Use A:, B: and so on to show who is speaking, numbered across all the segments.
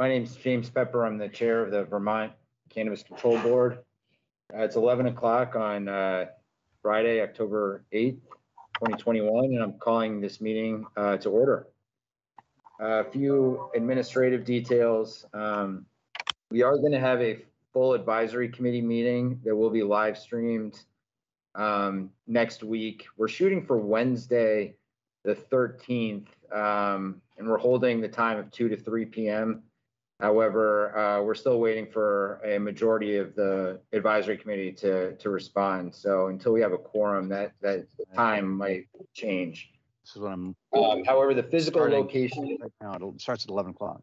A: my name's James Pepper. I'm the chair of the Vermont Cannabis Control Board. Uh, It's 11 o'clock on uh, Friday, October 8th, 2021, and I'm calling this meeting uh, to order. A few administrative details. Um, We are going to have a full advisory committee meeting that will be live streamed um, next week. We're shooting for Wednesday, the 13th, um, and we're holding the time of 2 to 3 p.m. However, uh, we're still waiting for a majority of the advisory committee to, to respond. So until we have a quorum, that, that time might change.
B: This is what I'm,
A: Um, However, the physical
B: Starting.
A: location
B: right now, it starts at 11 o'clock.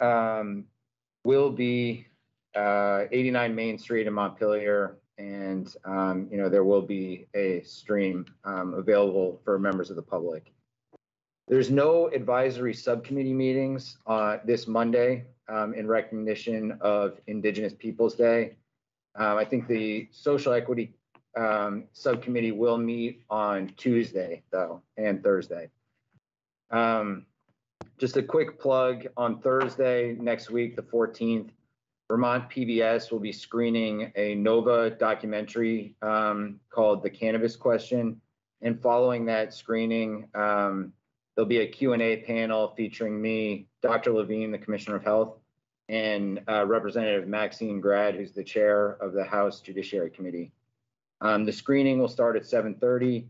A: um, will be uh, 89 Main Street in Montpelier. And, um, you know, there will be a stream um, available for members of the public. There's no advisory subcommittee meetings uh, this Monday um, in recognition of Indigenous Peoples' Day. Um, I think the Social Equity um, Subcommittee will meet on Tuesday, though, and Thursday. Um, just a quick plug on Thursday next week, the 14th, Vermont PBS will be screening a Nova documentary um, called The Cannabis Question. And following that screening, um, there'll be a Q&A panel featuring me, Dr. Levine, the Commissioner of Health, and uh, Representative Maxine Grad, who's the chair of the House Judiciary Committee. Um, the screening will start at 7:30.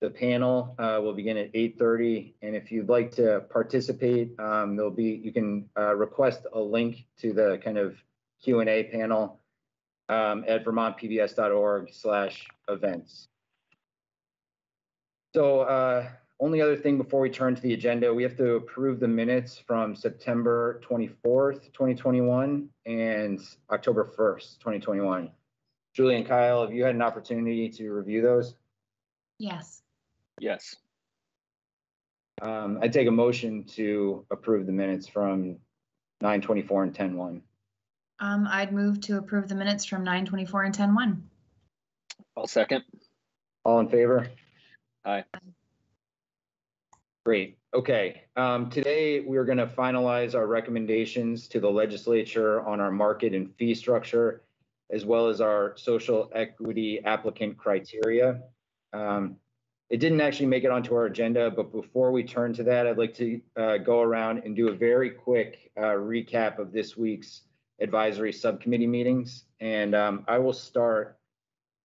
A: The panel uh, will begin at 8:30, and if you'd like to participate, um, there'll be you can uh, request a link to the kind of Q and A panel um, at vermontpbs.org/events. So, uh, only other thing before we turn to the agenda, we have to approve the minutes from September 24th, 2021, and October 1st, 2021. Julie and Kyle, have you had an opportunity to review those?
C: Yes,
D: Yes,
A: Um, I take a motion to approve the minutes from nine twenty-four and ten one.
C: um, I'd move to approve the minutes from nine twenty-four and ten one.
D: I'll second.
A: All in favor?
D: Aye.
A: Great. Okay. Um, today we are going to finalize our recommendations to the legislature on our market and fee structure, as well as our social equity applicant criteria. Um, it didn't actually make it onto our agenda, but before we turn to that, I'd like to uh, go around and do a very quick uh, recap of this week's advisory subcommittee meetings. And um, I will start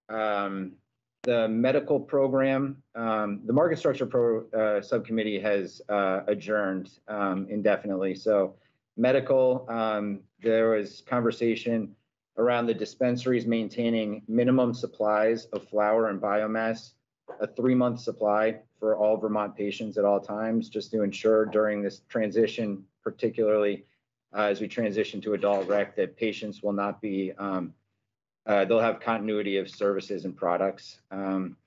A: um, the medical program, um, the market structure pro, uh, subcommittee has, uh, adjourned, um, indefinitely. So medical, um, there was conversation around the dispensaries maintaining minimum supplies of flower and biomass, a three-month supply for all Vermont patients at all times, just to ensure during this transition, particularly uh, as we transition to adult rec, that patients will not be, um, uh, they'll have continuity of services and products. Um,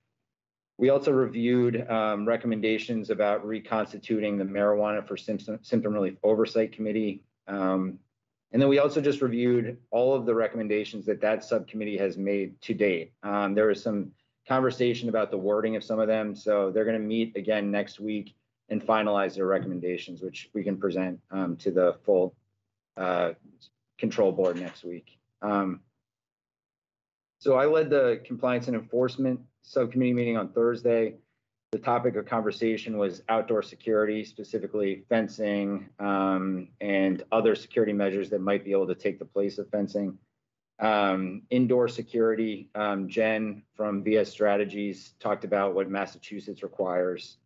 A: we also reviewed um, recommendations about reconstituting the marijuana for symptom, symptom relief oversight committee. Um, and then we also just reviewed all of the recommendations that that subcommittee has made to date. Um, there was some conversation about the wording of some of them, so they're going to meet again next week and finalize their recommendations, which we can present um, to the full uh, control board next week. Um, so I led the compliance and enforcement subcommittee meeting on Thursday. The topic of conversation was outdoor security, specifically fencing um, and other security measures that might be able to take the place of fencing. Um, indoor security, um, Jen from VS Strategies talked about what Massachusetts requires.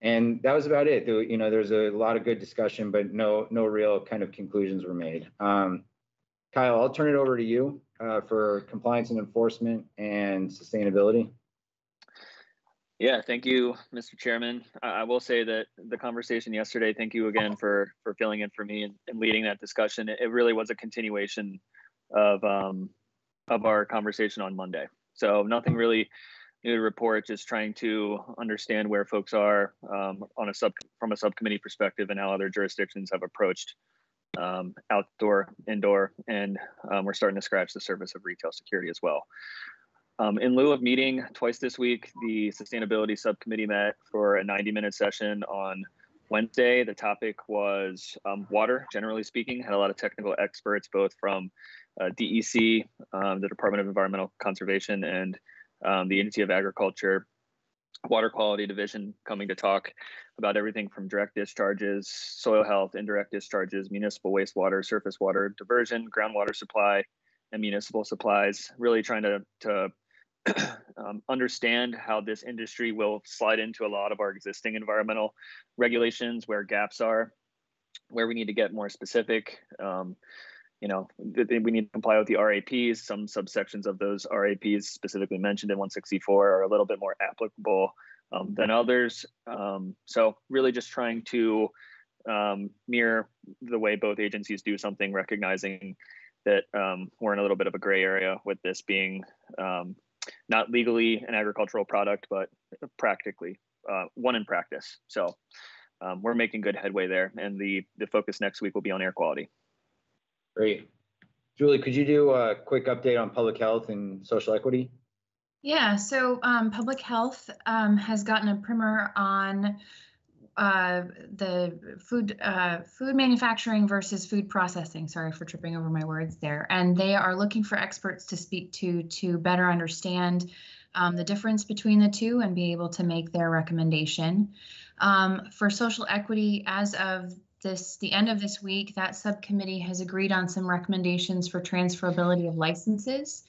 A: And that was about it. You know, there's a lot of good discussion, but no, no real kind of conclusions were made. Um, Kyle, I'll turn it over to you uh, for compliance and enforcement and sustainability.
D: Yeah, thank you, Mr. Chairman. I, will say that the conversation yesterday, thank you again for, for filling in for me and, and leading that discussion. It, it really was a continuation of, um, of our conversation on Monday. So nothing really new to report, just trying to understand where folks are um, on a sub, from a subcommittee perspective and how other jurisdictions have approached um, outdoor, indoor, and um, we're starting to scratch the surface of retail security as well. Um, in lieu of meeting twice this week, the sustainability subcommittee met for a 90 minute session on Wednesday. The topic was um, water, generally speaking. Had a lot of technical experts, both from uh, DEC, um, the Department of Environmental Conservation, and um, the Agency of Agriculture Water Quality Division coming to talk about everything from direct discharges, soil health, indirect discharges, municipal wastewater, surface water diversion, groundwater supply, and municipal supplies. Really trying to to um, understand how this industry will slide into a lot of our existing environmental regulations, where gaps are, where we need to get more specific. Um, you know, we need to comply with the RAPs. Some subsections of those RAPs specifically mentioned in 164 are a little bit more applicable um, than others. Um, so really just trying to um, mirror the way both agencies do something, recognizing that um, we're in a little bit of a gray area with this being um, not legally an agricultural product, but practically uh, one in practice. So um, we're making good headway there. And the, the focus next week will be on air quality.
A: Great. Julie, could you do a quick update on public health and social equity?
C: Yeah, so um, public health um, has gotten a primer on uh, the food uh, food manufacturing versus food processing. Sorry for tripping over my words there. And they are looking for experts to speak to to better understand um, the difference between the two and be able to make their recommendation. Um, for social equity, as of this the end of this week, that subcommittee has agreed on some recommendations for transferability of licenses,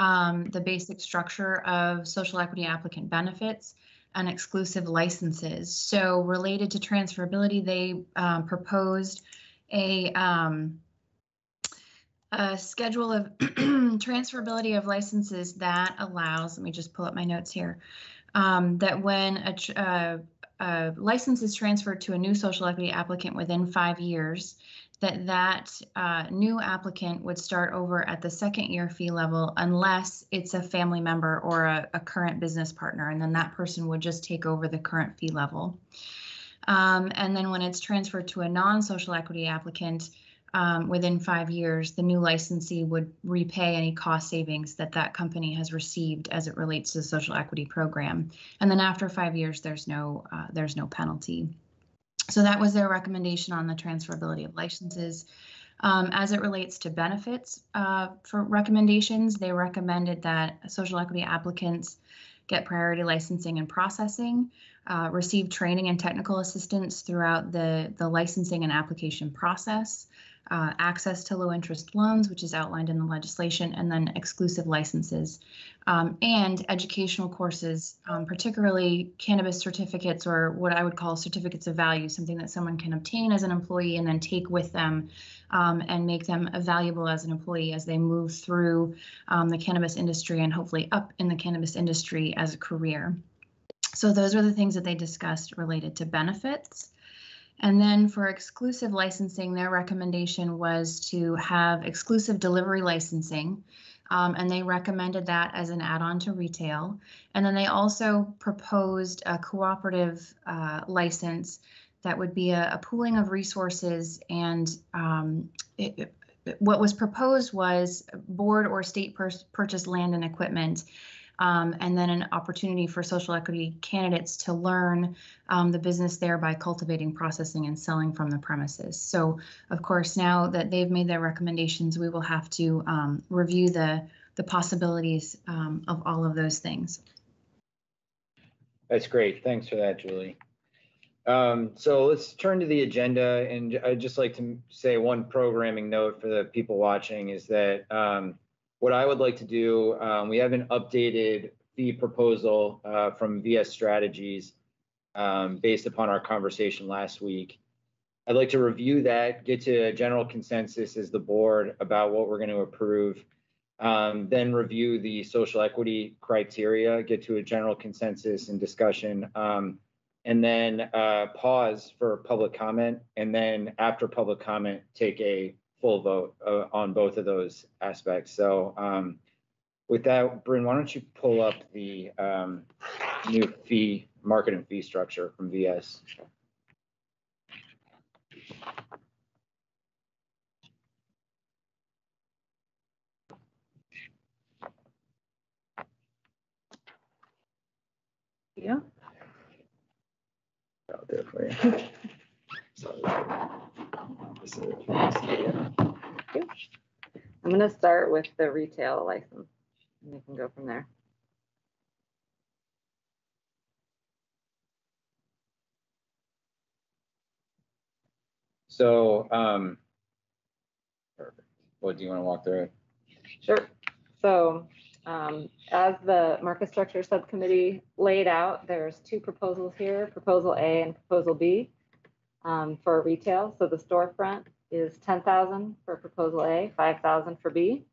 C: um, the basic structure of social equity applicant benefits, and exclusive licenses. So related to transferability, they um, proposed a, um, a schedule of transferability of licenses that allows, let me just pull up my notes here, um, that when a, uh, a license is transferred to a new social equity applicant within five years, that that uh, new applicant would start over at the second year fee level unless it's a family member or a, a current business partner, and then that person would just take over the current fee level. Um, and then when it's transferred to a non-social equity applicant, um, within five years, the new licensee would repay any cost savings that that company has received as it relates to the social equity program. And then after five years, there's no uh, there's no penalty. So that was their recommendation on the transferability of licenses. Um, as it relates to benefits uh, for recommendations, they recommended that social equity applicants get priority licensing and processing, uh, receive training and technical assistance throughout the, the licensing and application process, uh, access to low interest loans, which is outlined in the legislation, and then exclusive licenses, um, and educational courses, um, particularly cannabis certificates or what I would call certificates of value, something that someone can obtain as an employee and then take with them um, and make them valuable as an employee as they move through um, the cannabis industry and hopefully up in the cannabis industry as a career. So those are the things that they discussed related to benefits. And then for exclusive licensing, their recommendation was to have exclusive delivery licensing. Um, and they recommended that as an add-on to retail. And then they also proposed a cooperative uh, license that would be a, a, pooling of resources. And um, it, it, what was proposed was board or state purchase land and equipment um, and then an opportunity for social equity candidates to learn um, the business there by cultivating, processing, and selling from the premises. So, of course, now that they've made their recommendations, we will have to um, review the the possibilities um, of all of those things.
A: That's great. Thanks for that, Julie. Um, so let's turn to the agenda, and I'd just like to say one programming note for the people watching is that um, what I would like to do, um, we have an updated fee proposal uh, from VS Strategies um, based upon our conversation last week. I'd like to review that, get to a general consensus as the board about what we're going to approve, um, then review the social equity criteria, get to a general consensus and discussion, um, and then uh, pause for public comment, and then after public comment, take a full vote uh, on both of those aspects. So um, with that, Bryn, why don't you pull up the um, new fee, market and fee structure from VS?
E: Yeah.
A: I'll do it for you.
E: I'm gonna start with the retail license, and we can go from there.
A: So, um, perfect. What do you want to walk through?
E: Sure. So, um, as the market structure subcommittee laid out, there's two proposals here, proposal A and proposal B. Um, for retail, so the storefront is ten thousand for proposal A, five thousand for B.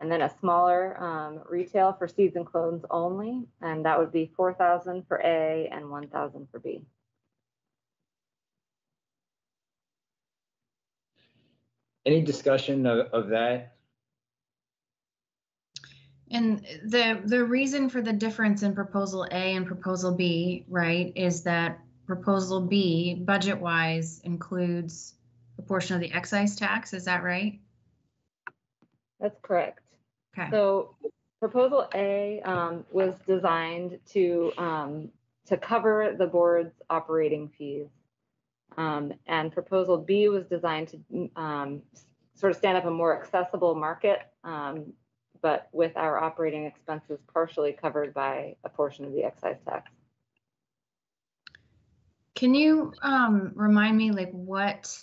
E: And then a smaller, um, retail for seeds and clones only, and that would be four thousand for A and one thousand for B.
A: Any discussion of, of that?
C: And the, the reason for the difference in proposal A and proposal B, right, is that proposal B, budget-wise, includes a portion of the excise tax, is that right?
E: That's correct.
C: Okay,
E: So proposal A um, was designed to, um, to cover the board's operating fees. Um, And proposal B was designed to um, sort of stand up a more accessible market, um, but with our operating expenses partially covered by a portion of the excise tax.
C: Can you, um, remind me, like, what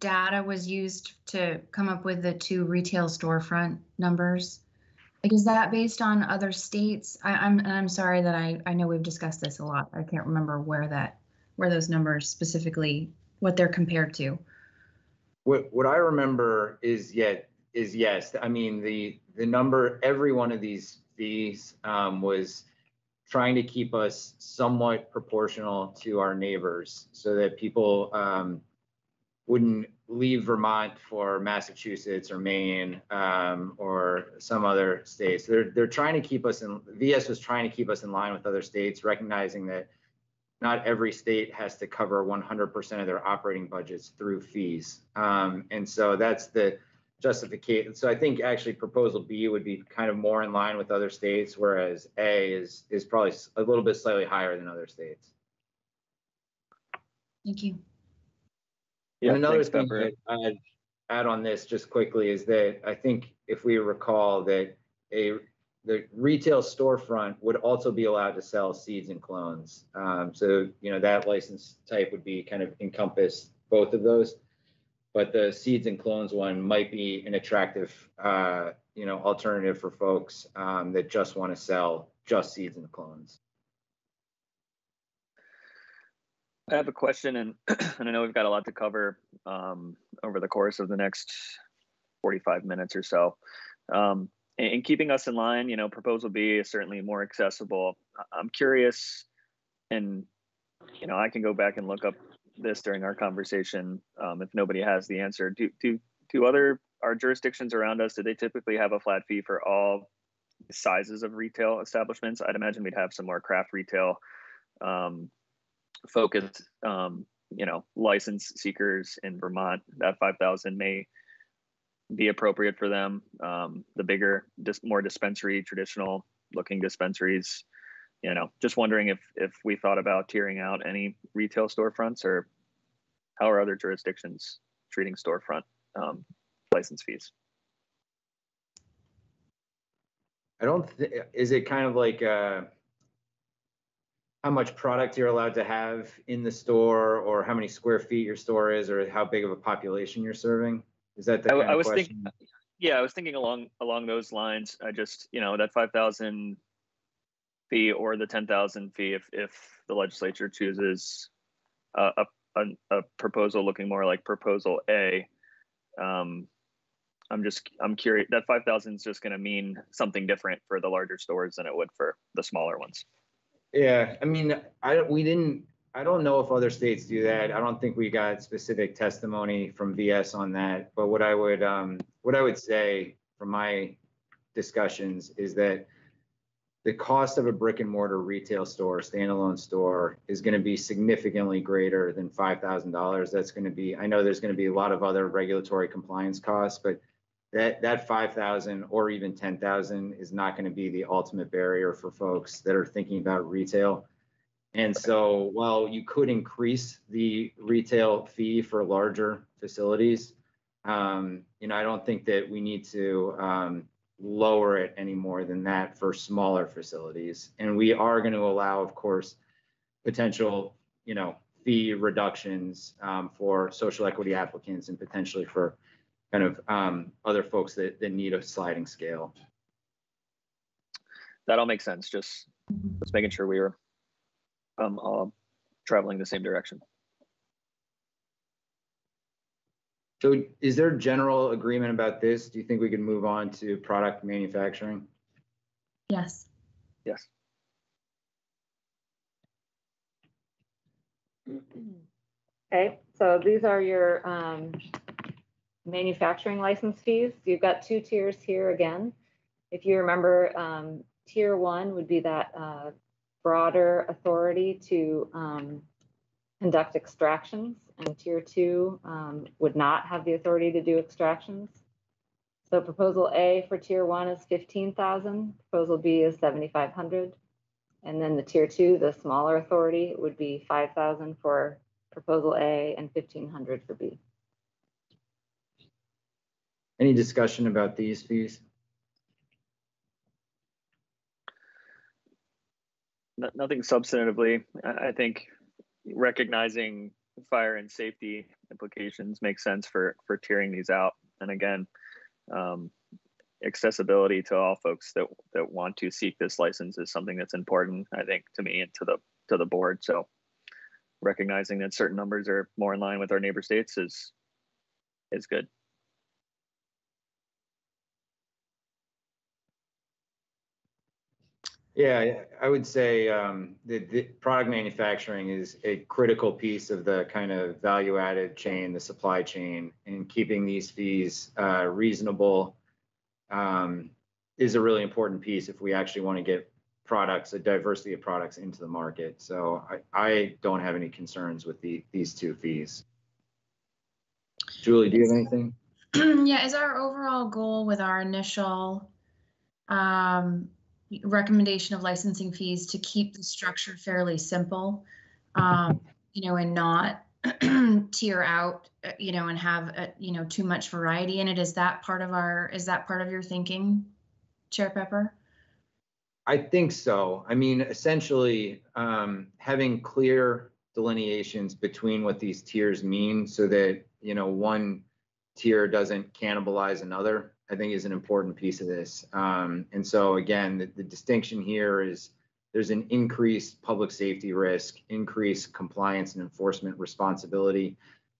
C: data was used to come up with the two retail storefront numbers? Like, is that based on other states? I, I'm, and I'm sorry that I, I know we've discussed this a lot. I can't remember where that, where those numbers specifically, what they're compared to.
A: What, what I remember is yet, is yes, I mean, the, the number, every one of these fees, um, was trying to keep us somewhat proportional to our neighbors so that people, um, wouldn't leave Vermont for Massachusetts or Maine, um, or some other states. They're, they're trying to keep us in, VS was trying to keep us in line with other states, recognizing that not every state has to cover 100% of their operating budgets through fees. Um, and so that's the justification. So I think actually proposal B would be kind of more in line with other states, whereas A is, is probably a little bit slightly higher than other states.
C: Thank you.
D: Yeah,
A: and another thing
D: Pepper.
A: that I'd add on this just quickly is that I think if we recall that a the retail storefront would also be allowed to sell seeds and clones. Um, so you know that license type would be kind of encompass both of those. But the seeds and clones one might be an attractive uh, you know alternative for folks um, that just want to sell just seeds and clones.
D: I have a question and, and I know we've got a lot to cover um, over the course of the next 45 minutes or so. Um, in, in keeping us in line, you know, proposal B is certainly more accessible. I'm curious, and, you know, I can go back and look up this during our conversation um, if nobody has the answer. Do, do, do other, our jurisdictions around us, do they typically have a flat fee for all sizes of retail establishments? I'd imagine we'd have some more craft retail um, focused, um, you know, license seekers in Vermont. That 5,000 may be appropriate for them. Um, the bigger, dis- more dispensary, traditional looking dispensaries, you know, just wondering if if we thought about tiering out any retail storefronts or how are other jurisdictions treating storefront um, license fees?
A: I don't. Is it kind of like uh, how much product you're allowed to have in the store, or how many square feet your store is, or how big of a population you're serving? Is that the
D: I I
A: of
D: was
A: question?
D: thinking- Yeah, I was thinking along along those lines. I just you know that five thousand fee or the ten thousand fee if if the legislature chooses a, a a a proposal looking more like proposal A. Um, I'm just I'm curious that five thousand is just going to mean something different for the larger stores than it would for the smaller ones.
A: Yeah, I mean, I we didn't. I don't know if other states do that. I don't think we got specific testimony from VS on that. But what I would um, what I would say from my discussions is that the cost of a brick and mortar retail store, standalone store, is going to be significantly greater than five thousand dollars. That's going to be. I know there's going to be a lot of other regulatory compliance costs, but that that five thousand or even ten thousand is not going to be the ultimate barrier for folks that are thinking about retail. And so while you could increase the retail fee for larger facilities, um, you know, I don't think that we need to, um, lower it any more than that for smaller facilities. And we are going to allow, of course, potential, you know, fee reductions, um, for social equity applicants and potentially for kind of, um, other folks that, that need a sliding scale.
D: That all makes sense. Just, just making sure we were um, all traveling the same direction.
A: So is there general agreement about this? Do you think we can move on to product manufacturing?
C: Yes.
D: Yes.
E: Okay, so these are your um, manufacturing license fees. You've got two tiers here again. If you remember, um, tier one would be that uh, broader authority to um, conduct extractions, and tier two um, would not have the authority to do extractions. So proposal A for tier one is fifteen thousand, proposal B is seventy-five hundred. And then the tier two, the smaller authority, would be five thousand for proposal A and fifteen hundred for B.
A: Any discussion about these fees?
D: Nothing substantively. I I think recognizing fire and safety implications makes sense for, for tiering these out. And again, um, accessibility to all folks that, that want to seek this license is something that's important, I think, to me and to the, to the board. So recognizing that certain numbers are more in line with our neighbor states is, is good.
A: Yeah, I- would say um, the, the product manufacturing is a critical piece of the kind of value added chain, the supply chain, and keeping these fees uh, reasonable um, is a really important piece if we actually want to get products, a diversity of products into the market. So I, I don't have any concerns with the, these two fees. Julie, do you have anything?
C: yeah, is our overall goal with our initial um, recommendation of licensing fees to keep the structure fairly simple, um, you know, and not tier out, you know, and have, uh, you know, too much variety in it? Is that part of our, is that part of your thinking, Chair Pepper?
A: I think so. I mean, essentially, um, having clear delineations between what these tiers mean so that, you know, one tier doesn't cannibalize another, I think is an important piece of this. Um, and so again, the, the distinction here is there's an increased public safety risk, increased compliance and enforcement responsibility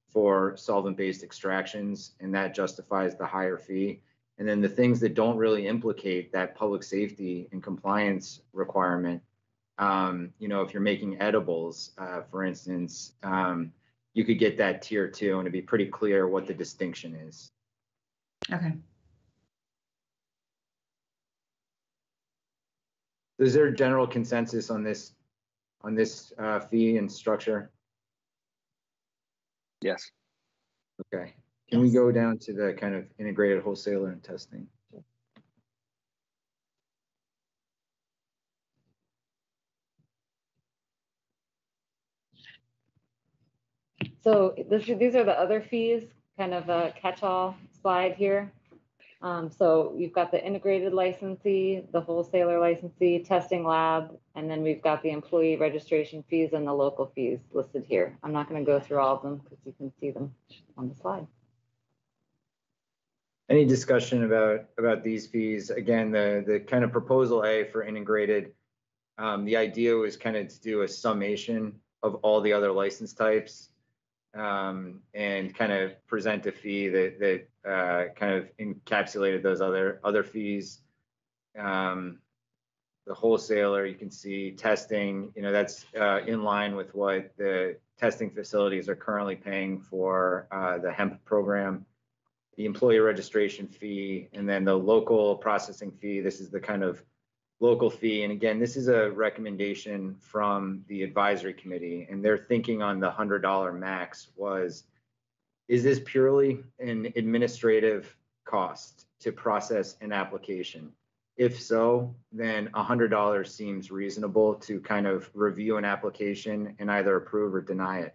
A: for solvent-based extractions, and that justifies the higher fee. And then the things that don't really implicate that public safety and compliance requirement, um, you know, if you're making edibles, uh, for instance, um, you could get that tier two and it'd be pretty clear what the distinction is.
C: Okay.
A: Is there a general consensus on this, on this uh, fee and structure?
D: Yes.
A: Okay. Can we go down to the kind of integrated wholesaler and testing?
E: So this, these are the other fees, kind of a catch-all slide here. Um, so you've got the integrated licensee, the wholesaler licensee, testing lab, and then we've got the employee registration fees and the local fees listed here. I'm not gonna go through all of them because you can see them on the slide.
A: Any discussion about, about these fees? Again, the, the kind of proposal A for integrated, um, the idea was kind of to do a summation of all the other license types. Um, and kind of present a fee that, that, uh, kind of encapsulated those other, other fees. Um, the wholesaler, you can see testing, you know, that's, uh, in line with what the testing facilities are currently paying for, uh, the hemp program the employee registration fee, and then the local processing fee. This is the kind of local fee. And again, this is a recommendation from the advisory committee, and their thinking on the hundred dollar max was, is this purely an administrative cost to process an application? If so, then hundred dollars seems reasonable to kind of review an application and either approve or deny it.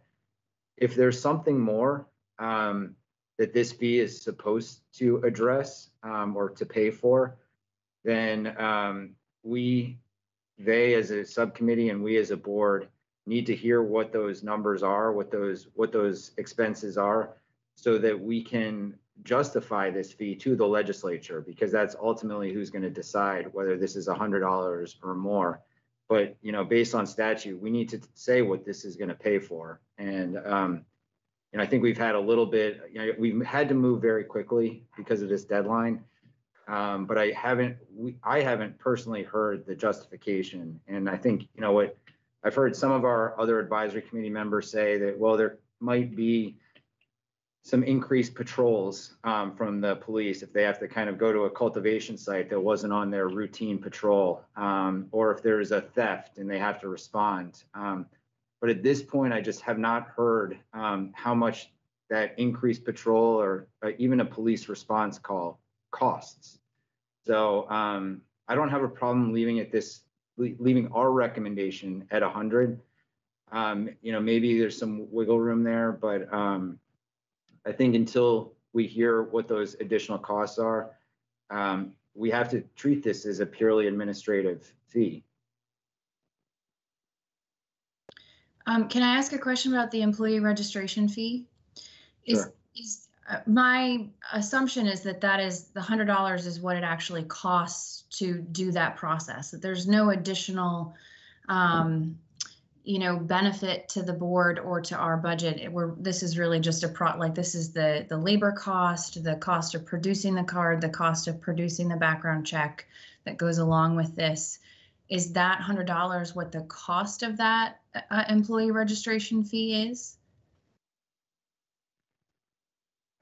A: If there's something more um, that this fee is supposed to address um, or to pay for, then um, we, they as a subcommittee and we as a board need to hear what those numbers are, what those, what those expenses are, so that we can justify this fee to the legislature, because that's ultimately who's going to decide whether this is hundred dollars or more. But, you know, based on statute, we need to say what this is going to pay for. And, um, and I think we've had a little bit, you know, we've had to move very quickly because of this deadline. Um, but I haven't, we, I haven't personally heard the justification. And I think, you know, what, I've heard some of our other advisory committee members say that, well, there might be some increased patrols um, from the police if they have to kind of go to a cultivation site that wasn't on their routine patrol, um, or if there's a theft and they have to respond. Um, but at this point, I just have not heard um, how much that increased patrol or uh, even a police response call costs. So um, I don't have a problem leaving it this, leaving our recommendation at 100. Um, you know, maybe there's some wiggle room there, but um, I think until we hear what those additional costs are, um, we have to treat this as a purely administrative fee.
C: Um, can I ask a question about the employee registration fee? Is,
A: Sure.
C: is, my assumption is that that is, the hundred dollars is what it actually costs to do that process, that there's no additional, um, you know, benefit to the board or to our budget. It- We're, this is really just a pro, like, this is the, the labor cost, the cost of producing the card, the cost of producing the background check that goes along with this. Is that hundred dollars what the cost of that uh, employee registration fee is?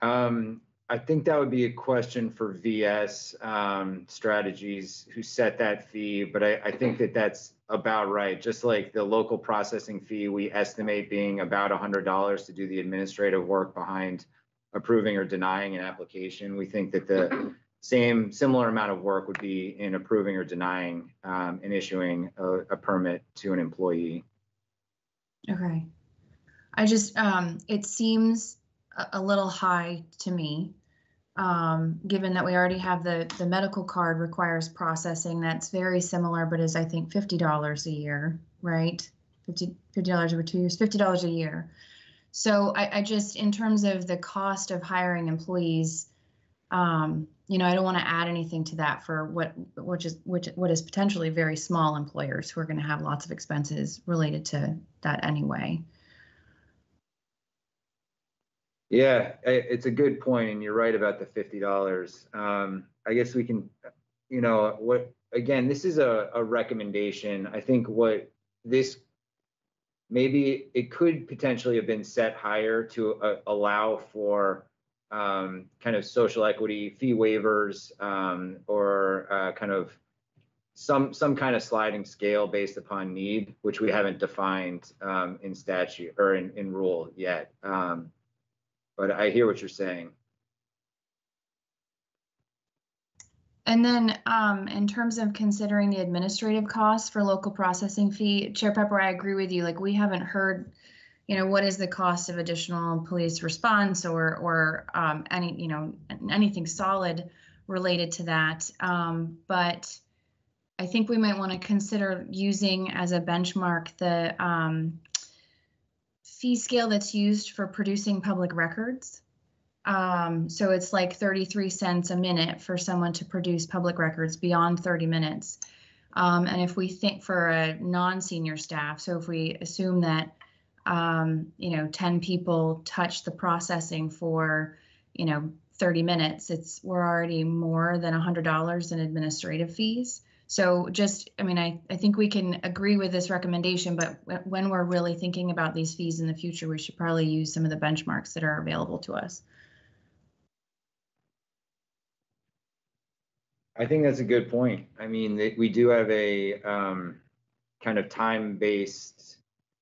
A: Um, I think that would be a question for VS um, Strategies who set that fee, but I, I think that that's about right. Just like the local processing fee, we estimate being about hundred dollars to do the administrative work behind approving or denying an application. We think that the same, similar amount of work would be in approving or denying um, and issuing a, a permit to an employee.
C: Okay. I just, um, it seems a, little high to me. Um, given that we already have the, the medical card requires processing that's very similar, but is I think fifty dollars a year, right? Fifty, dollars over two years, fifty dollars a year. So I, I just, in terms of the cost of hiring employees, um, you know, I don't want to add anything to that for what, which is, which, what is potentially very small employers who are going to have lots of expenses related to that anyway.
A: Yeah, it's a good point, and you're right about the fifty dollars. Um, I guess we can, you know, what, again, this is a, a recommendation. I think what this, maybe it could potentially have been set higher to uh, allow for um, kind of social equity fee waivers, um, or uh, kind of some, some kind of sliding scale based upon need, which we haven't defined um, in statute or in, in rule yet. Um, but I hear what you're saying.
C: And then, um, in terms of considering the administrative costs for local processing fee, Chair Pepper, I agree with you. Like, we haven't heard, you know, what is the cost of additional police response or, or, um, any, you know, anything solid related to that. Um, but I think we might want to consider using as a benchmark the, um, fee scale that's used for producing public records. Um, so it's like 33 cents a minute for someone to produce public records beyond 30 minutes. Um, and if we think for a non-senior staff, so if we assume that, um, you know, 10 people touch the processing for, you know, 30 minutes, it's, we're already more than $100 in administrative fees. So just, I mean, I, I think we can agree with this recommendation, but wh- when we're really thinking about these fees in the future, we should probably use some of the benchmarks that are available to us.
A: I think that's a good point. I mean, we do have a um, kind of time-based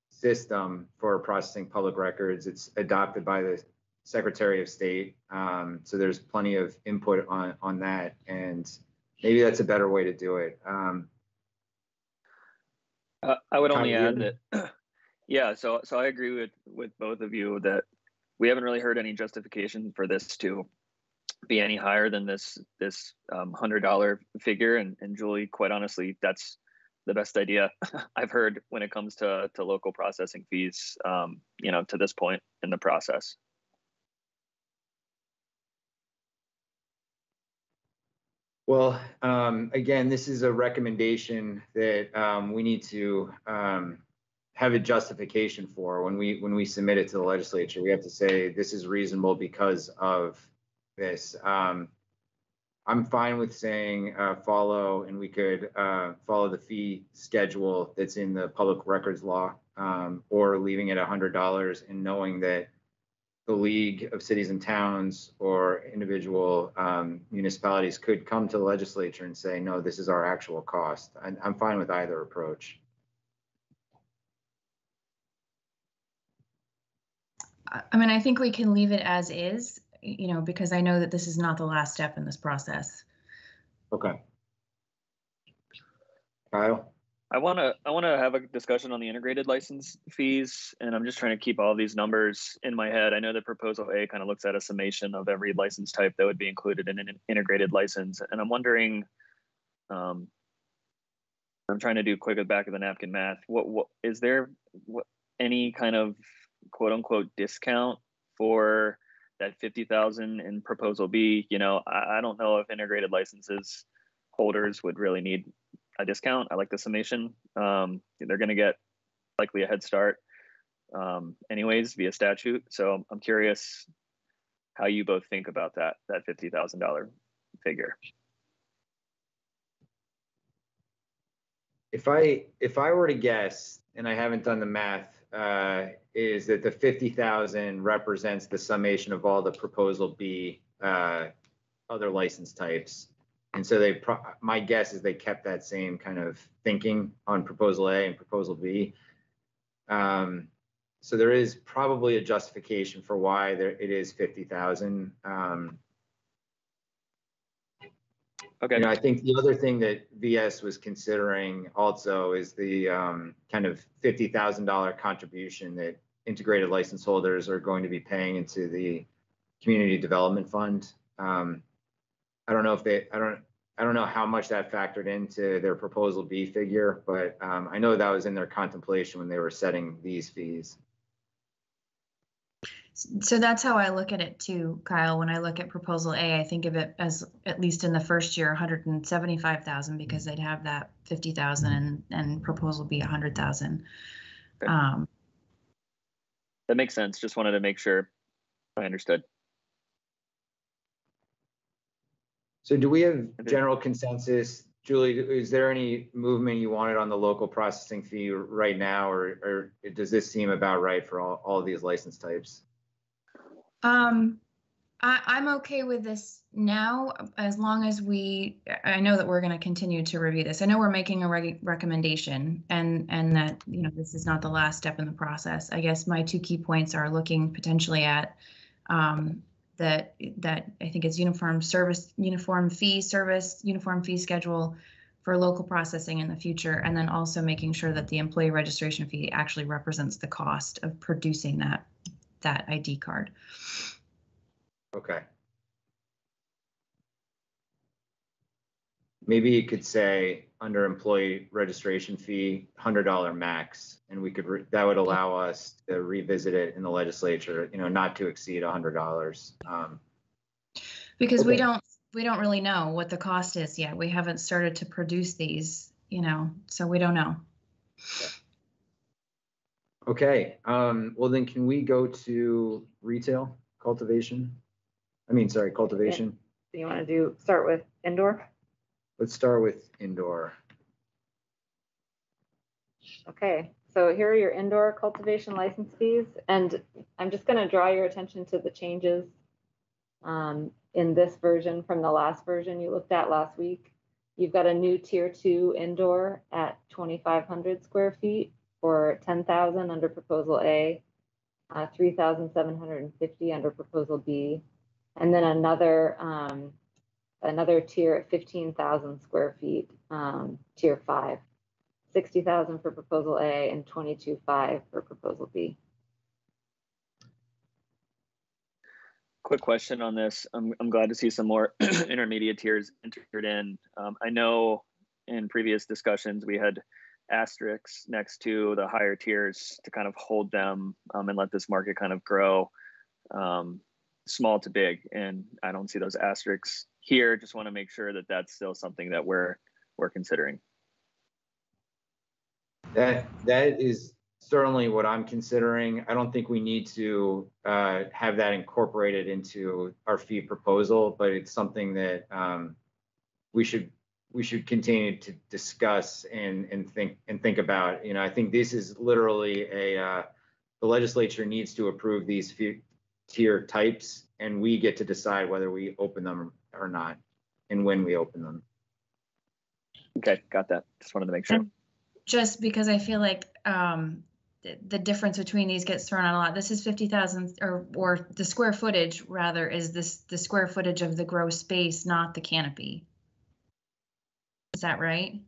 A: system for processing public records. It's adopted by the Secretary of State. Um, so there's plenty of input on, on that. And maybe that's a better way to do it. Um,
D: Uh, I would only add
A: you
D: that, yeah, so, so I agree with, with both of you that we haven't really heard any justification for this to be any higher than this, this um, hundred dollar figure. And, and Julie, quite honestly, that's the best idea I've heard when it comes to, to local processing fees, um, you know, to this point in the process.
A: Well, um, again, this is a recommendation that, um, we need to, um, have a justification for when we, when we submit it to the legislature. We have to say this is reasonable because of this. Um, I'm fine with saying, uh, follow, and we could, uh, follow the fee schedule that's in the public records law, um, or leaving it hundred dollars and knowing that the League of Cities and Towns or individual um, municipalities could come to the legislature and say, no, this is our actual cost. I'm, I'm fine with either approach.
C: I I mean, I think we can leave it as is, you know, because I know that this is not the last step in this process.
A: Okay. Kyle?
D: I want to I want to have a discussion on the integrated license fees, and I'm just trying to keep all these numbers in my head. I know that proposal A kind of looks at a summation of every license type that would be included in an integrated license, and I'm wondering, um, I'm trying to do quick back of the napkin math. What what is there what any kind of quote unquote discount for that fifty thousand in proposal B? You know, I, I don't know if integrated licenses holders would really need a discount. I like the summation. Um, they're going to get likely a head start um, anyways via statute. So I'm curious how you both think about that that fifty thousand dollar figure.
A: If I, if I were to guess, and I haven't done the math, uh, is that the fifty thousand represents the summation of all the proposal B, uh, other license types. And so they, pro- my guess is they kept that same kind of thinking on proposal A and proposal B. Um, so there is probably a justification for why there, it is fifty thousand. Um,
D: Okay.
A: you know, I think the other thing that VS was considering also is the um, kind of fifty thousand dollar contribution that integrated license holders are going to be paying into the community development fund. Um, I don't know if they, I don't, I don't know how much that factored into their proposal B figure, but um, I know that was in their contemplation when they were setting these fees.
C: So that's how I look at it too, Kyle. When I look at proposal A, I think of it as, at least in the first year, hundred and seventy-five thousand because they'd have that fifty thousand and, and proposal B
D: 100,000.
C: Um,
D: That makes sense. Just wanted to make sure I understood.
A: So do we have general consensus? Julie, is there any movement you wanted on the local processing fee right now, or, or does this seem about right for all, all of these license types?
C: Um, I, I'm okay with this now, as long as we, I know that we're gonna continue to review this. I know we're making a reg- recommendation and, and that, you know, this is not the last step in the process. I guess my two key points are looking potentially at, um, that, that I think is uniform service, uniform fee service, uniform fee schedule for local processing in the future, and then also making sure that the employee registration fee actually represents the cost of producing that, that ID card.
A: Okay. Maybe you could say under employee registration fee, hundred dollar max, and we could, re- that would allow us to revisit it in the legislature, you know, not to exceed hundred dollars. Um,
C: Because we don't, we don't really know what the cost is yet. We haven't started to produce these, you know, so we don't know.
A: Okay, um, well then can we go to retail cultivation? I mean, sorry, cultivation.
E: Do you want to do, start with indoor?
A: Let's start with indoor.
E: Okay, so here are your indoor cultivation license fees, and I'm just gonna draw your attention to the changes um, in this version from the last version you looked at last week. You've got a new tier two indoor at twenty-five hundred square feet ten thousand under proposal A, uh, three thousand seven hundred and fifty under proposal B, and then another um, another tier at fifteen thousand square feet, um, tier five. Sixty thousand for proposal A and twenty-two five for proposal B.
D: Quick question on this. I'm, I'm glad to see some more intermediate tiers entered in. Um, I know in previous discussions, we had asterisks next to the higher tiers to kind of hold them um, and let this market kind of grow um, small to big. And I don't see those asterisks here. Just want to make sure that that's still something that we're, we're considering.
A: That, that is certainly what I'm considering. I don't think we need to uh, have that incorporated into our fee proposal, but it's something that um, we should, we should continue to discuss and, and think, and think about. You know, I think this is literally a, uh, the legislature needs to approve these fee tier types, and we get to decide whether we open them or not, and when we open them.
D: Okay, got that. Just wanted to make sure.
C: And just because I feel like um, the, the difference between these gets thrown out a lot. This is fifty thousand, or or the square footage rather is this the square footage of the gross space, not the canopy. Is that right?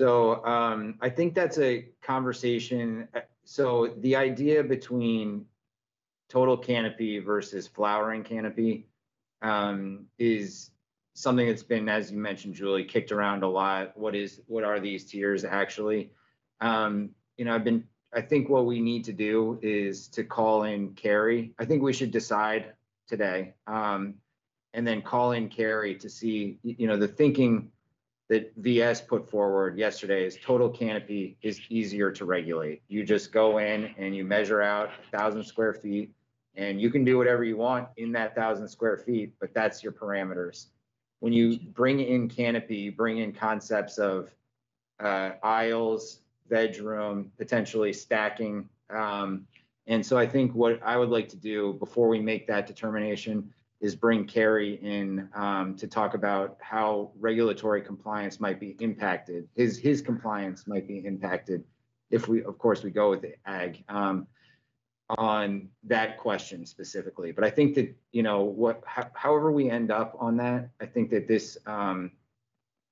A: So um, I think that's a conversation. uh, So the idea between total canopy versus flowering canopy um, is something that's been, as you mentioned, Julie, kicked around a lot. What is, what are these tiers actually? Um, you know, I've been, I think what we need to do is to call in Carrie. I think we should decide today. Um, and then call in Carrie to see, you know, the thinking that VS put forward yesterday is total canopy is easier to regulate. You just go in and you measure out a thousand square feet and you can do whatever you want in that thousand square feet, but that's your parameters. When you bring in canopy, you bring in concepts of uh, aisles, bedroom, potentially stacking. Um, and so I think what I would like to do before we make that determination is bring Carrie in um, to talk about how regulatory compliance might be impacted. His his compliance might be impacted if we, of course, we go with the ag um, on that question specifically. But I think that you know what, ho- however we end up on that, I think that this um,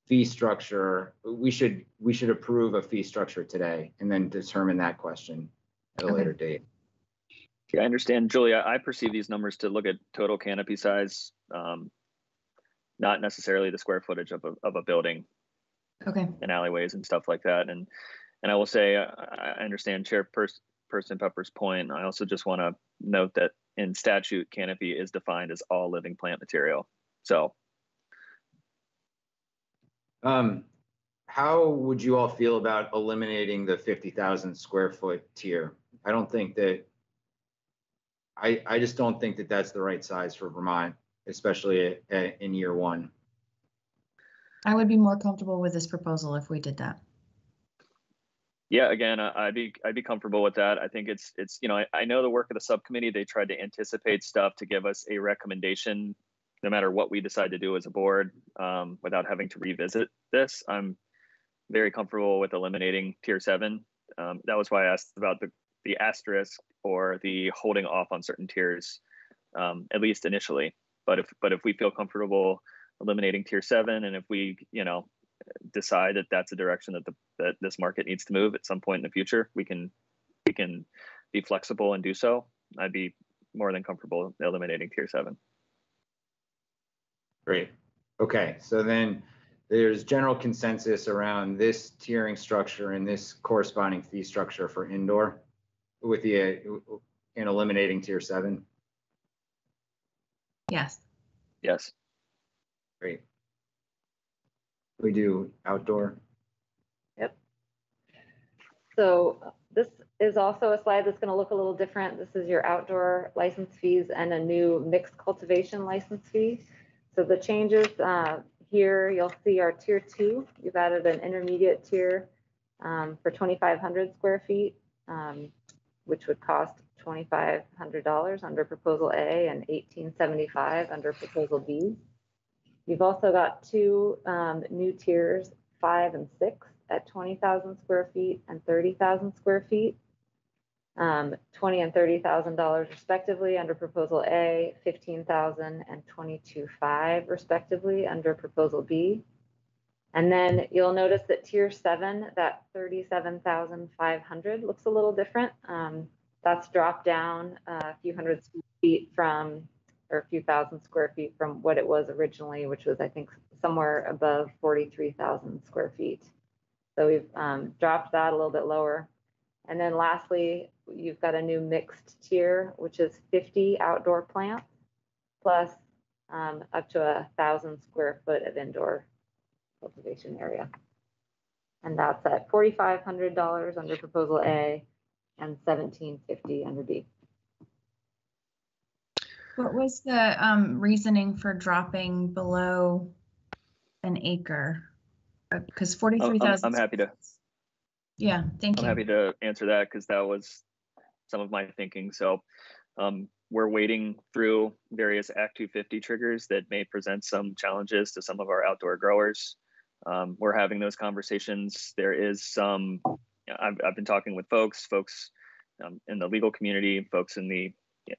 A: fee structure we should we should approve a fee structure today and then determine that question at a
C: Okay.
A: later date.
D: Yeah, I understand, Julia. I perceive these numbers to look at total canopy size, um, not necessarily the square footage of a, of a building
C: Okay.
D: and alleyways and stuff like that. And and I will say, uh, I, I understand Chairperson Pepper's point. I also just want to note that in statute, canopy is defined as all living plant material. So
A: Um, how would you all feel about eliminating the fifty thousand square foot tier? I don't think that. I, I just don't think that that's the right size for Vermont, especially uh, in year one.
C: I would be more comfortable with this proposal if we did that.
D: Yeah, again, I'd be I'd be comfortable with that. I think it's it's you know I, I know the work of the subcommittee. They tried to anticipate stuff to give us a recommendation, no matter what we decide to do as a board, um, without having to revisit this. I'm very comfortable with eliminating tier seven. Um, that was why I asked about the the asterisk or the holding off on certain tiers, um, at least initially. But if but if we feel comfortable eliminating tier seven, and if we you know decide that that's a direction that the that this market needs to move at some point in the future, we can we can be flexible and do so. I'd be more than comfortable eliminating tier seven.
A: Great. Okay, so then there's general consensus around this tiering structure and this corresponding fee structure for indoor with the, uh, in eliminating tier seven.
C: Yes.
D: Yes.
A: Great. We do outdoor.
E: Yep. So this is also a slide that's gonna look a little different. This is your outdoor license fees and a new mixed cultivation license fee. So the changes, uh, here, you'll see our tier two, you've added an intermediate tier um, for twenty-five hundred square feet, um, which would cost twenty-five hundred dollars under proposal A and 1,875 under proposal B. You've also got two um, new tiers, five and six, at twenty thousand square feet and thirty thousand square feet. um, twenty and thirty thousand dollars respectively under proposal A, fifteen thousand and twenty-two five respectively under proposal B. And then you'll notice that tier seven, that thirty-seven thousand five hundred looks a little different. Um, that's dropped down a few hundred feet from, or a few thousand square feet from what it was originally, which was, I think, somewhere above forty-three thousand square feet. So we've um, dropped that a little bit lower. And then lastly, you've got a new mixed tier, which is 50 outdoor plants plus um, up to a thousand square foot of indoor cultivation area. And that's at $4,500 under proposal A and 1750 under B.
C: What was the um, reasoning for dropping below an acre? Because forty-three thousand.
D: I'm happy to.
C: Yeah, thank you.
D: I'm
C: you.
D: happy to answer that because that was some of my thinking. So um, we're waiting through various Act 250 triggers that may present some challenges to some of our outdoor growers. Um, we're having those conversations. There is some, I've, I've been talking with folks, folks um, in the legal community, folks in the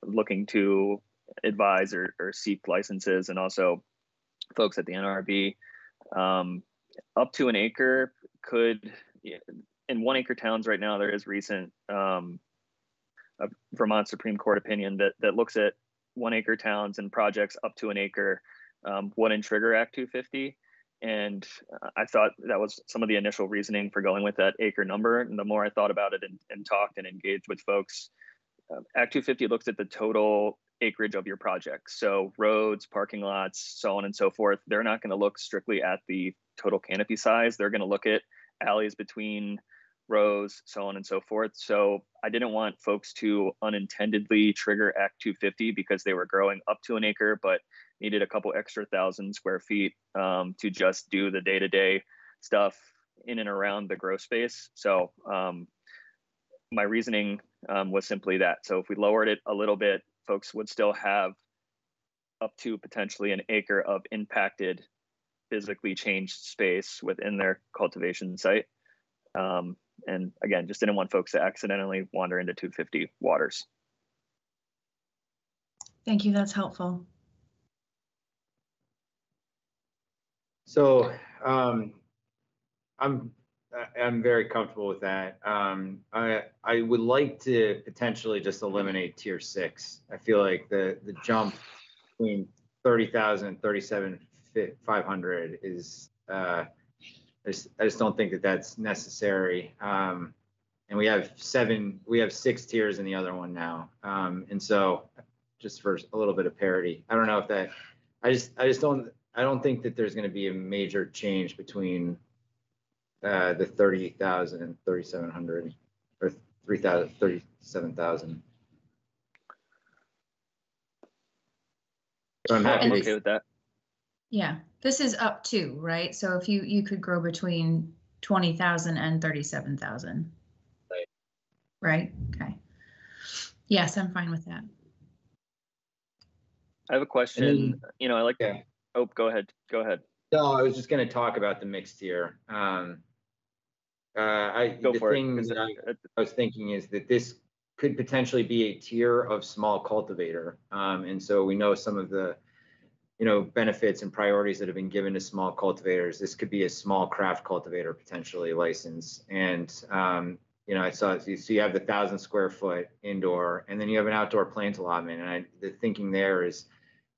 D: looking to advise or, or seek licenses, and also folks at the NRB. Um, up to an acre could in one acre towns right now, there is recent um, Vermont Supreme Court opinion that that looks at one acre towns and projects up to an acre um, wouldn't trigger Act 250. And I thought that was some of the initial reasoning for going with that acre number. And the more I thought about it and, and talked and engaged with folks, uh, Act 250 looks at the total acreage of your project. So roads, parking lots, so on and so forth. They're not going to look strictly at the total canopy size. They're going to look at alleys between rows, so on and so forth. So I didn't want folks to unintendedly trigger Act 250 because they were growing up to an acre, but needed a couple extra thousand square feet um, to just do the day-to-day stuff in and around the grow space. So um, my reasoning um, was simply that. So if we lowered it a little bit, folks would still have up to potentially an acre of impacted physically changed space within their cultivation site. Um, and again, just didn't want folks to accidentally wander into 250 waters.
C: Thank you, that's helpful.
A: So um, I'm I'm very comfortable with that. Um, I I would like to potentially just eliminate tier six. I feel like the the jump between 30,000 and 37,500 is uh, I just, I just don't think that that's necessary. Um, and we have seven, we have six tiers in the other one now. Um, and so just for a little bit of parity, I don't know if that, I just, I just don't, I don't think that there's going to be a major change between uh, the 30,000 and 3,700 or 3,000, 37,000. So I'm happy
D: I'm
A: to
D: okay with that.
C: Yeah, this is up to, right? So if you, you could grow between 20,000 and 37,000.
A: Right.
C: Right, okay. Yes, I'm fine with that.
D: I have a question. you know, I like.
A: Yeah.
D: Oh, go ahead. Go ahead.
A: No, I was just going to talk about the mixed tier. Um, uh, I,
D: Go
A: the
D: for
A: thing
D: it.
A: that I, I was thinking is that this could potentially be a tier of small cultivator. Um, and so we know some of the, you know, benefits and priorities that have been given to small cultivators. This could be a small craft cultivator potentially licensed. And, um, you know, I saw, so you have the thousand square foot indoor, and then you have an outdoor plant allotment. And I, the thinking there is,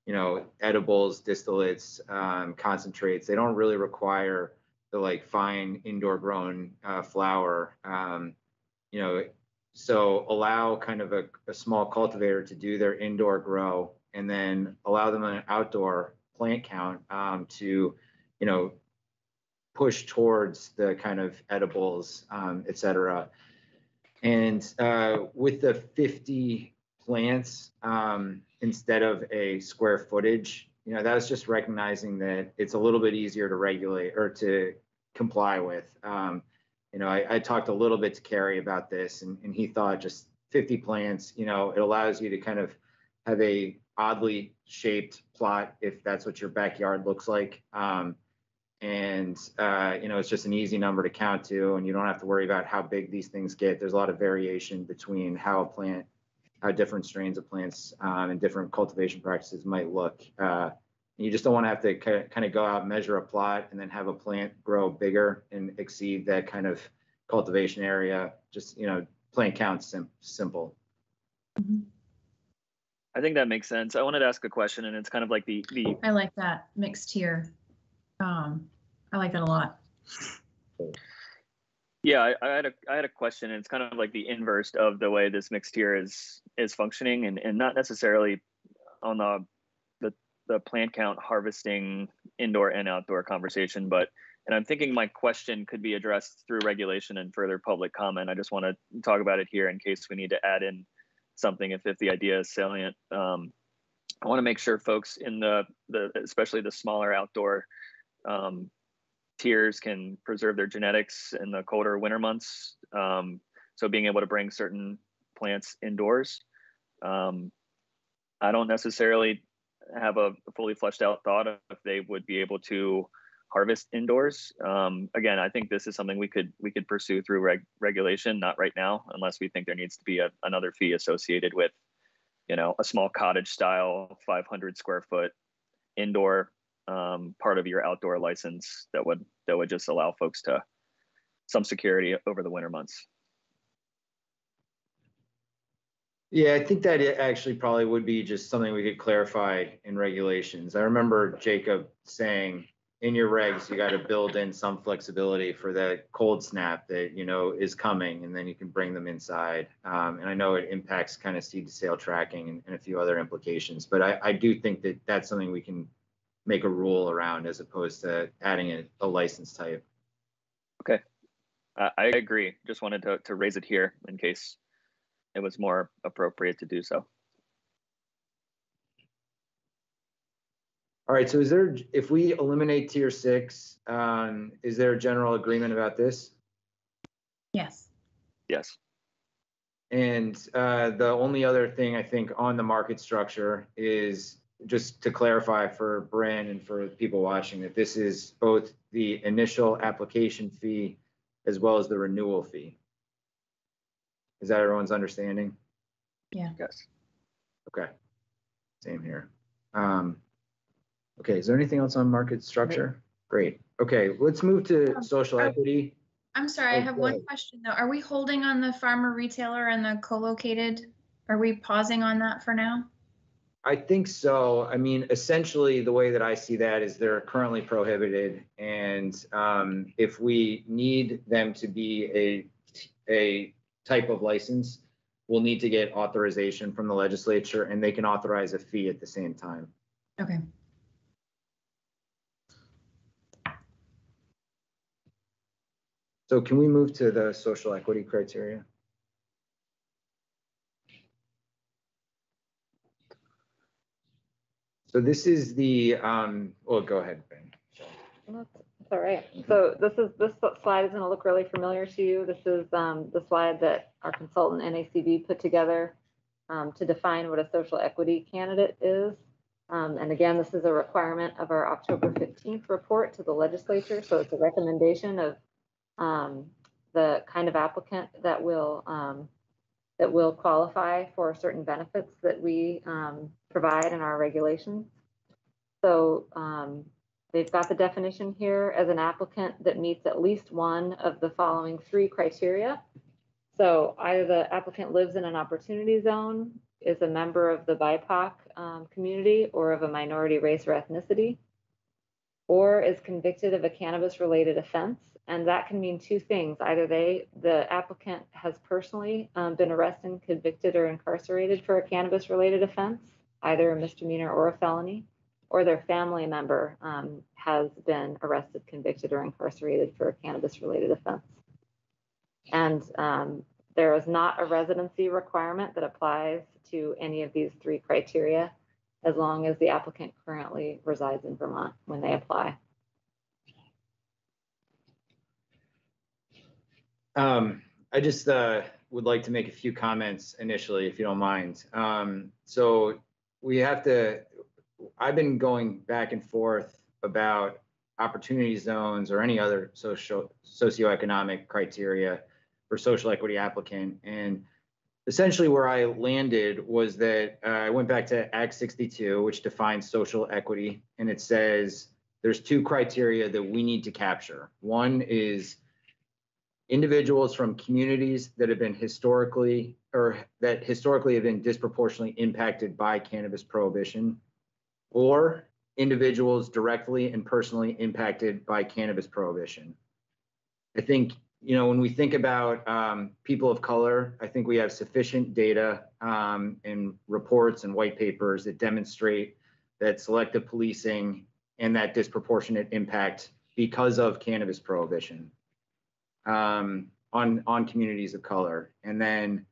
A: you know, edibles, distillates, um, concentrates, they don't really require the like fine indoor grown uh, flower. Um, you know, so allow kind of a, a, small cultivator to do their indoor grow and then allow them an outdoor plant count um, to, you know, push towards the kind of edibles, um, et cetera. And uh, with the 50 plants um, instead of a square footage, you know, that's just recognizing that it's a little bit easier to regulate or to comply with. Um, you know, I, I, talked a little bit to Kerry about this, and, and he thought just 50 plants, you know, it allows you to kind of have a oddly shaped plot if that's what your backyard looks like. Um, And, uh, you know, it's just an easy number to count to, and you don't have to worry about how big these things get. There's a lot of variation between how a plant, how different strains of plants um, and different cultivation practices might look. Uh, you just don't want to have to kind of go out, measure a plot, and then have a plant grow bigger and exceed that kind of cultivation area. Just, you know, plant count sim- simple.
C: Mhm.
D: I think that makes sense. I wanted to ask a question, and it's kind of like the the
C: I like that mixed tier. Um, I like that a lot.
D: Yeah, I, I had a I had a question. and It's kind of like the inverse of the way this mixed tier is is functioning, and and not necessarily on the the the plant count harvesting indoor and outdoor conversation, but and I'm thinking my question could be addressed through regulation and further public comment. I just want to talk about it here in case we need to add in something if if the idea is salient. Um, I want to make sure folks in the the especially the smaller outdoor um, tiers can preserve their genetics in the colder winter months. Um, so being able to bring certain plants indoors. Um, I don't necessarily have a fully fleshed out thought of if they would be able to harvest indoors. Um, again, I think this is something we could we could pursue through reg- regulation, not right now, unless we think there needs to be a, another fee associated with, you know, a small cottage style, 500 square foot indoor um, part of your outdoor license that would that would just allow folks to some security over the winter months.
A: Yeah, I think that it actually probably would be just something we could clarify in regulations. I remember Jacob saying in your regs, you got to build in some flexibility for the cold snap that, you know, is coming and then you can bring them inside. Um, and I know it impacts kind of seed to sale tracking and, and a few other implications, but I, I do think that that's something we can make a rule around as opposed to adding a, a license type. Okay.
D: I, I agree. Just wanted to, to raise it here in case it was more appropriate to do so.
A: All right, so is there, if we eliminate tier six, um, is there a general agreement about this?
C: Yes.
D: Yes.
A: And uh, the only other thing I think on the market structure is just to clarify for Bryn and for people watching that this is both the initial application fee as well as the renewal fee. Is that everyone's understanding? Yeah.
D: Yes.
A: Okay. Same here. Um, okay, is there anything else on market structure? Great. Okay, let's move to
C: Um,
A: social equity.
C: I'm sorry, I
A: Oh,
C: have one question though. Are we holding on the farmer retailer and the co-located? Are we pausing on that for now?
A: I think so. I mean, essentially, the way that I see that is they're currently prohibited. And um, if we need them to be a, a type of license, we'll need to get authorization from the legislature and they can authorize a fee at the same time.
C: Okay.
A: So can we move to the social equity criteria? So this is the, um, well, go ahead, Ben.
E: That's that's all right. So this is, this slide is gonna look really familiar to you. This is um, the slide that our consultant NACB put together um, to define what a social equity candidate is. Um, And again, this is a requirement of our October 15th report to the legislature. So it's a recommendation of um, the kind of applicant that will, um, that will qualify for certain benefits that we um, provide in our regulations. So um, They've got the definition here as an applicant that meets at least one of the following three criteria. So either the applicant lives in an opportunity zone, is a member of the BIPOC um, community or of a minority race or ethnicity, or is convicted of a cannabis-related offense. And that can mean two things. Either they, the applicant has personally um, been arrested, convicted, or incarcerated for a cannabis-related offense, either a misdemeanor or a felony or their family member um, has been arrested, convicted, or incarcerated for a cannabis-related offense. And um, there is not a residency requirement that applies to any of these three criteria, as long as the applicant currently resides in Vermont when they apply.
A: Um, I just, uh, would like to make a few comments initially, if you don't mind. Um, so we have to, I've been going back and forth about opportunity zones or any other social socioeconomic criteria for social equity applicant. And essentially where I landed was that uh, I went back to Act 62, which defines social equity, and it says there's two criteria that we need to capture. One is individuals from communities that have been historically or that historically have been disproportionately impacted by cannabis prohibition or individuals directly and personally impacted by cannabis prohibition. I think, you know, when we think about um, people of color, I think we have sufficient data um, and reports and white papers that demonstrate that selective policing and that disproportionate impact because of cannabis prohibition um, on on communities of color, and then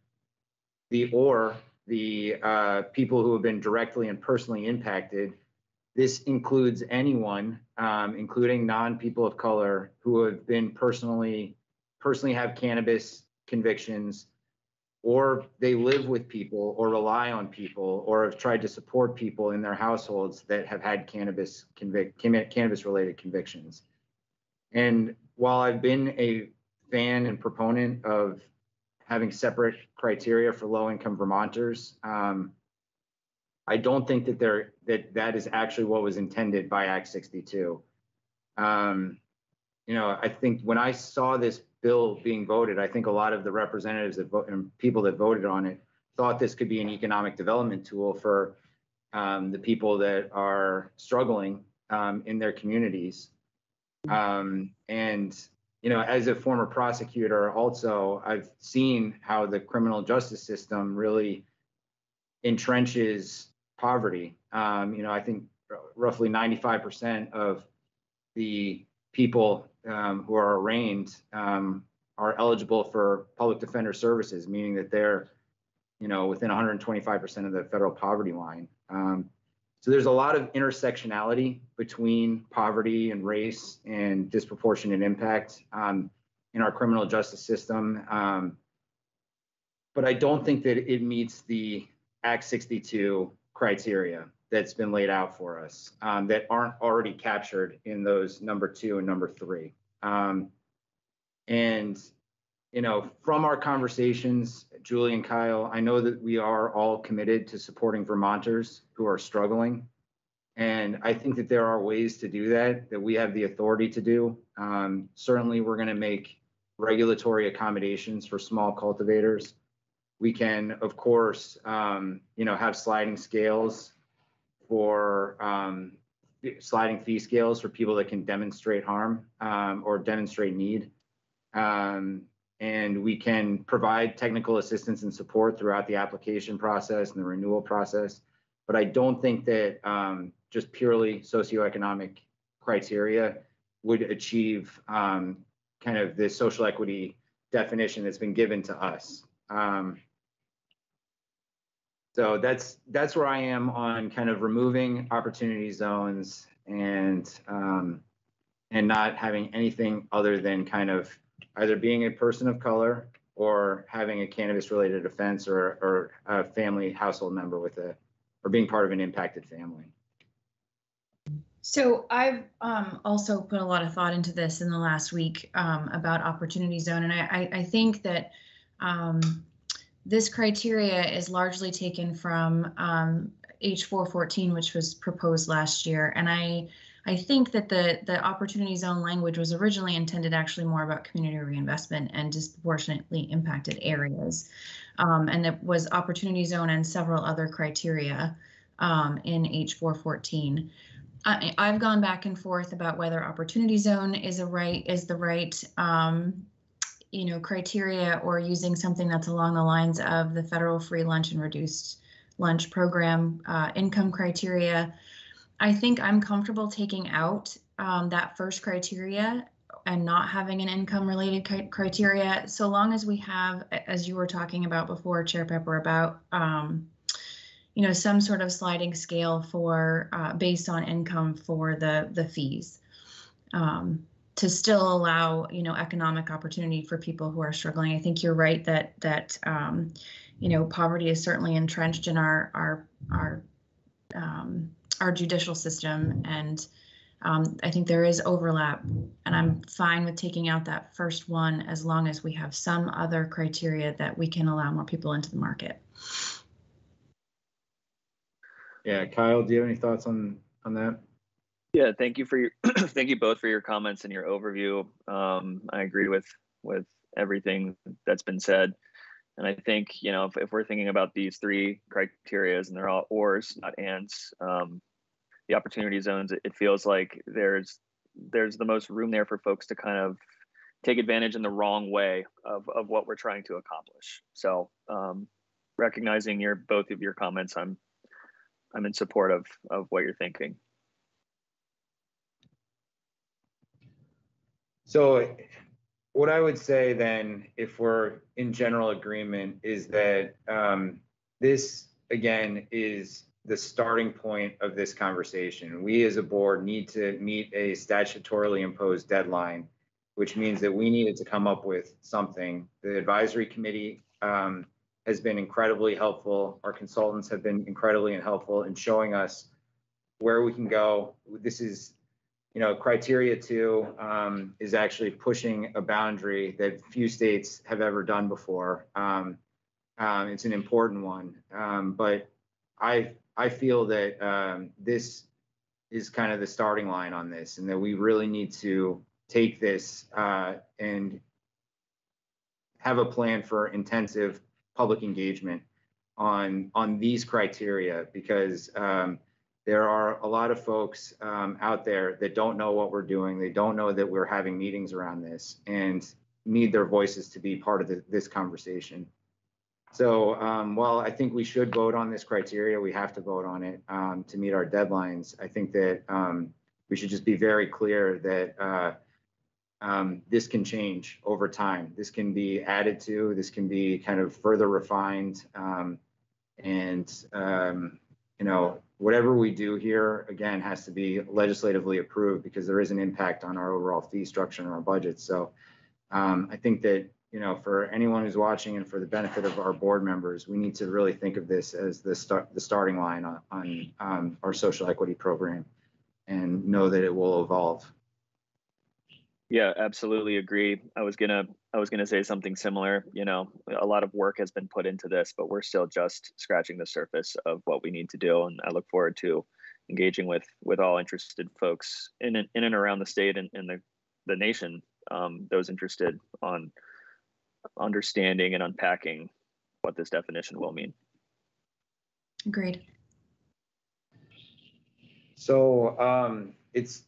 A: the or the uh, people who have been directly and personally impacted. This includes anyone, um, including non-people of color, who have been personally personally have cannabis convictions, or they live with people, or rely on people, or have tried to support people in their households that have had cannabis convict cannabis related convictions. And while I've been a fan and proponent of having separate criteria for low income Vermonters. Um, I don't think that there that that is actually what was intended by Act 62. Um, you know, I think when I saw this bill being voted, I think a lot of the representatives that vote and people that voted on it thought this could be an economic development tool for um, the people that are struggling um, in their communities. Um, and you know, as a former prosecutor, also, I've seen how the criminal justice system really entrenches poverty. Um, you know, I think roughly 95% of the people um, who are arraigned um, are eligible for public defender services, meaning that they're, you know, within 125% of the federal poverty line. Um, so there's a lot of intersectionality between poverty and race and disproportionate impact um, in our criminal justice system. Um, but I don't think that it meets the Act 62 criteria that's been laid out for us um, that aren't already captured in those number two and number three. Um, and you know, from our conversations, Julie and Kyle, I know that we are all committed to supporting Vermonters who are struggling. And I think that there are ways to do that, that we have the authority to do. Um, certainly, we're going to make regulatory accommodations for small cultivators. We can, of course, um, you know, have sliding scales for um, sliding fee scales for people that can demonstrate harm um, or demonstrate need. Um, and we can provide technical assistance and support throughout the application process and the renewal process. But I don't think that um, just purely socioeconomic criteria would achieve um, kind of the social equity definition that's been given to us. Um, so that's that's where I am on kind of removing opportunity zones and um, and not having anything other than kind of either being a person of color or having a cannabis related offense or, or a family household member with a, or being part of an impacted family.
C: So I've um, also put a lot of thought into this in the last week um, about opportunity zone, and I, I, I think that um, this criteria is largely taken from H414, which was proposed last year, and I I think that the the opportunity zone language was originally intended actually more about community reinvestment and disproportionately impacted areas. Um, and it was opportunity zone and several other criteria um, in H414. I, have gone back and forth about whether opportunity zone is a right is the right um, you know criteria or using something that's along the lines of the federal free lunch and reduced lunch program uh, income criteria I think I'm comfortable taking out um, that first criteria and not having an income related criteria. So long as we have as you were talking about before chair pepper about um, you know some sort of sliding scale for uh, based on income for the the fees um, to still allow you know economic opportunity for people who are struggling. I think you're right that that um, you know poverty is certainly entrenched in our our our um, our judicial system and Um, I think there is overlap, and I'm fine with taking out that first one as long as we have some other criteria that we can allow more people into the market.
A: Yeah, Kyle, do you have any thoughts on, on that?
D: Yeah, thank you for your thank you both for your comments and your overview. Um, I agree with with everything that's been said, and I think you know if, if we're thinking about these three criterias and they're all ors, not ands, um, the opportunity zones, it, feels like there's there's the most room there for folks to kind of take advantage in the wrong way of of what we're trying to accomplish. So um, recognizing your both of your comments, I'm I'm in support of of what you're thinking.
A: So what I would say then, if we're in general agreement, is that um, this, again, is the starting point of this conversation. We as a board need to meet a statutorily imposed deadline, which means that we needed to come up with something. The advisory committee um, has been incredibly helpful. Our consultants have been incredibly helpful in showing us where we can go. This is you know, criteria two um, is actually pushing a boundary that few states have ever done before. Um, um, it's an important one, um, but I I feel that um, this is kind of the starting line on this, and that we really need to take this uh, and have a plan for intensive public engagement on on these criteria because um, there are a lot of folks um, out there that don't know what we're doing. They don't know that we're having meetings around this and need their voices to be part of the, this conversation. So um, while I think we should vote on this criteria, we have to vote on it um, to meet our deadlines. I think that um, we should just be very clear that uh, um, this can change over time. This can be added to, this can be kind of further refined. Um, and, you know, whatever we do here, again, has to be legislatively approved because there is an impact on our overall fee structure and our budget. So um, I think that, you know, for anyone who's watching and for the benefit of our board members, we need to really think of this as the start, the starting line on, on um, our social equity program and know that it will evolve.
D: Yeah, absolutely agree. I was gonna I was gonna say something similar. You know, a lot of work has been put into this, but we're still just scratching the surface of what we need to do. And I look forward to engaging with with all interested folks in and, in and around the state and, and the the nation. Um, those interested on understanding and unpacking what this definition will mean.
C: Agreed.
A: So um, it's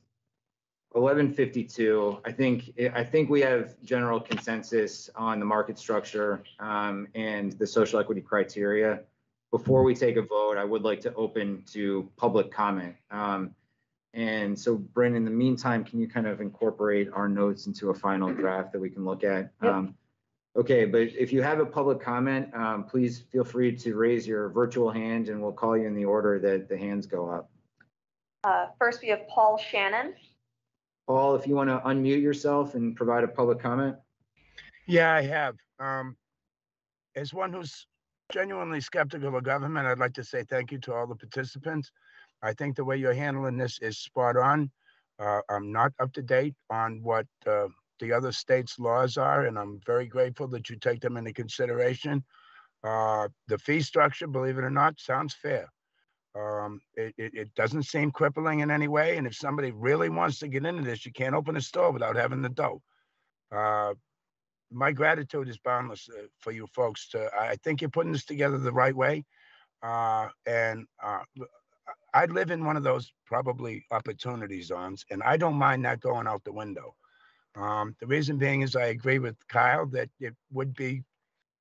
A: 1152, I think, I think we have general consensus on the market structure um, and the social equity criteria. Before we take a vote, I would like to open to public comment. Um, and so, Bryn, in the meantime, can you kind of incorporate our notes into a final draft that we can look at?
E: Yep.
A: Um, okay, but if you have a public comment, um, please feel free to raise your virtual hand and we'll call you in the order that the hands go up.
F: Uh, First, we have Paul Shannon.
A: Paul, if you want to unmute yourself and provide a public comment.
G: Yeah, I have. Um, as one who's genuinely skeptical of government, I'd like to say thank you to all the participants. I think the way you're handling this is spot on. Uh, I'm not up to date on what uh, the other states' laws are, and I'm very grateful that you take them into consideration. Uh, the fee structure, believe it or not, sounds fair. Um, it, it, it doesn't seem crippling in any way. And if somebody really wants to get into this, you can't open a store without having the dough. Uh, my gratitude is boundless uh, for you folks. To, I think you're putting this together the right way. Uh, and uh, I live in one of those probably opportunity zones, and I don't mind that going out the window. Um, the reason being is I agree with Kyle that it would be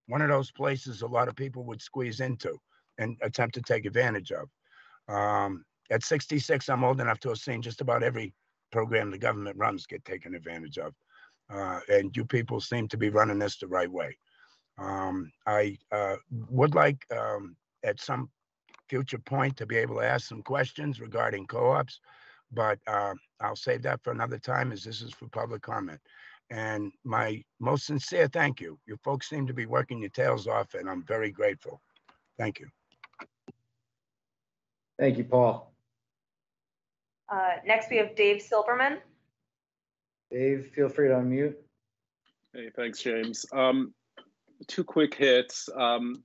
G: one of those places a lot of people would squeeze into and attempt to take advantage of. Um, at 66, I'm old enough to have seen just about every program the government runs get taken advantage of. Uh, and you people seem to be running this the right way. Um, I uh, would like um, at some future point to be able to ask some questions regarding co-ops, but uh, I'll save that for another time as this is for public comment. And my most sincere thank you. You folks seem to be working your tails off and I'm very grateful. Thank you.
A: Thank you, Paul.
F: Uh, Next, we have Dave Silverman.
A: Dave, feel free to unmute.
H: Hey, thanks, James. Um, two quick hits. Um,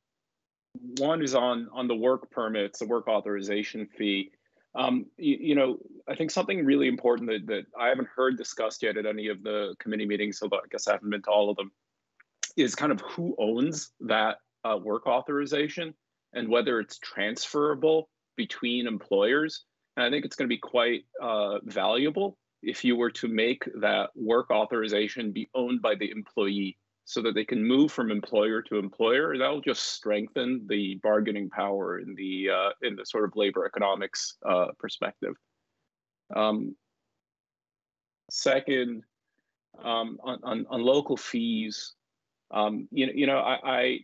H: one is on on the work permits, the work authorization fee. Um, you, you know, I think something really important that, that I haven't heard discussed yet at any of the committee meetings, although I guess I haven't been to all of them, is kind of who owns that uh, work authorization and whether it's transferable between employers. And I think it's going to be quite uh, valuable if you were to make that work authorization be owned by the employee so that they can move from employer to employer that'll just strengthen the bargaining power in the uh, in the sort of labor economics uh, perspective. Um, second um, on, on, on local fees um, you know you know I,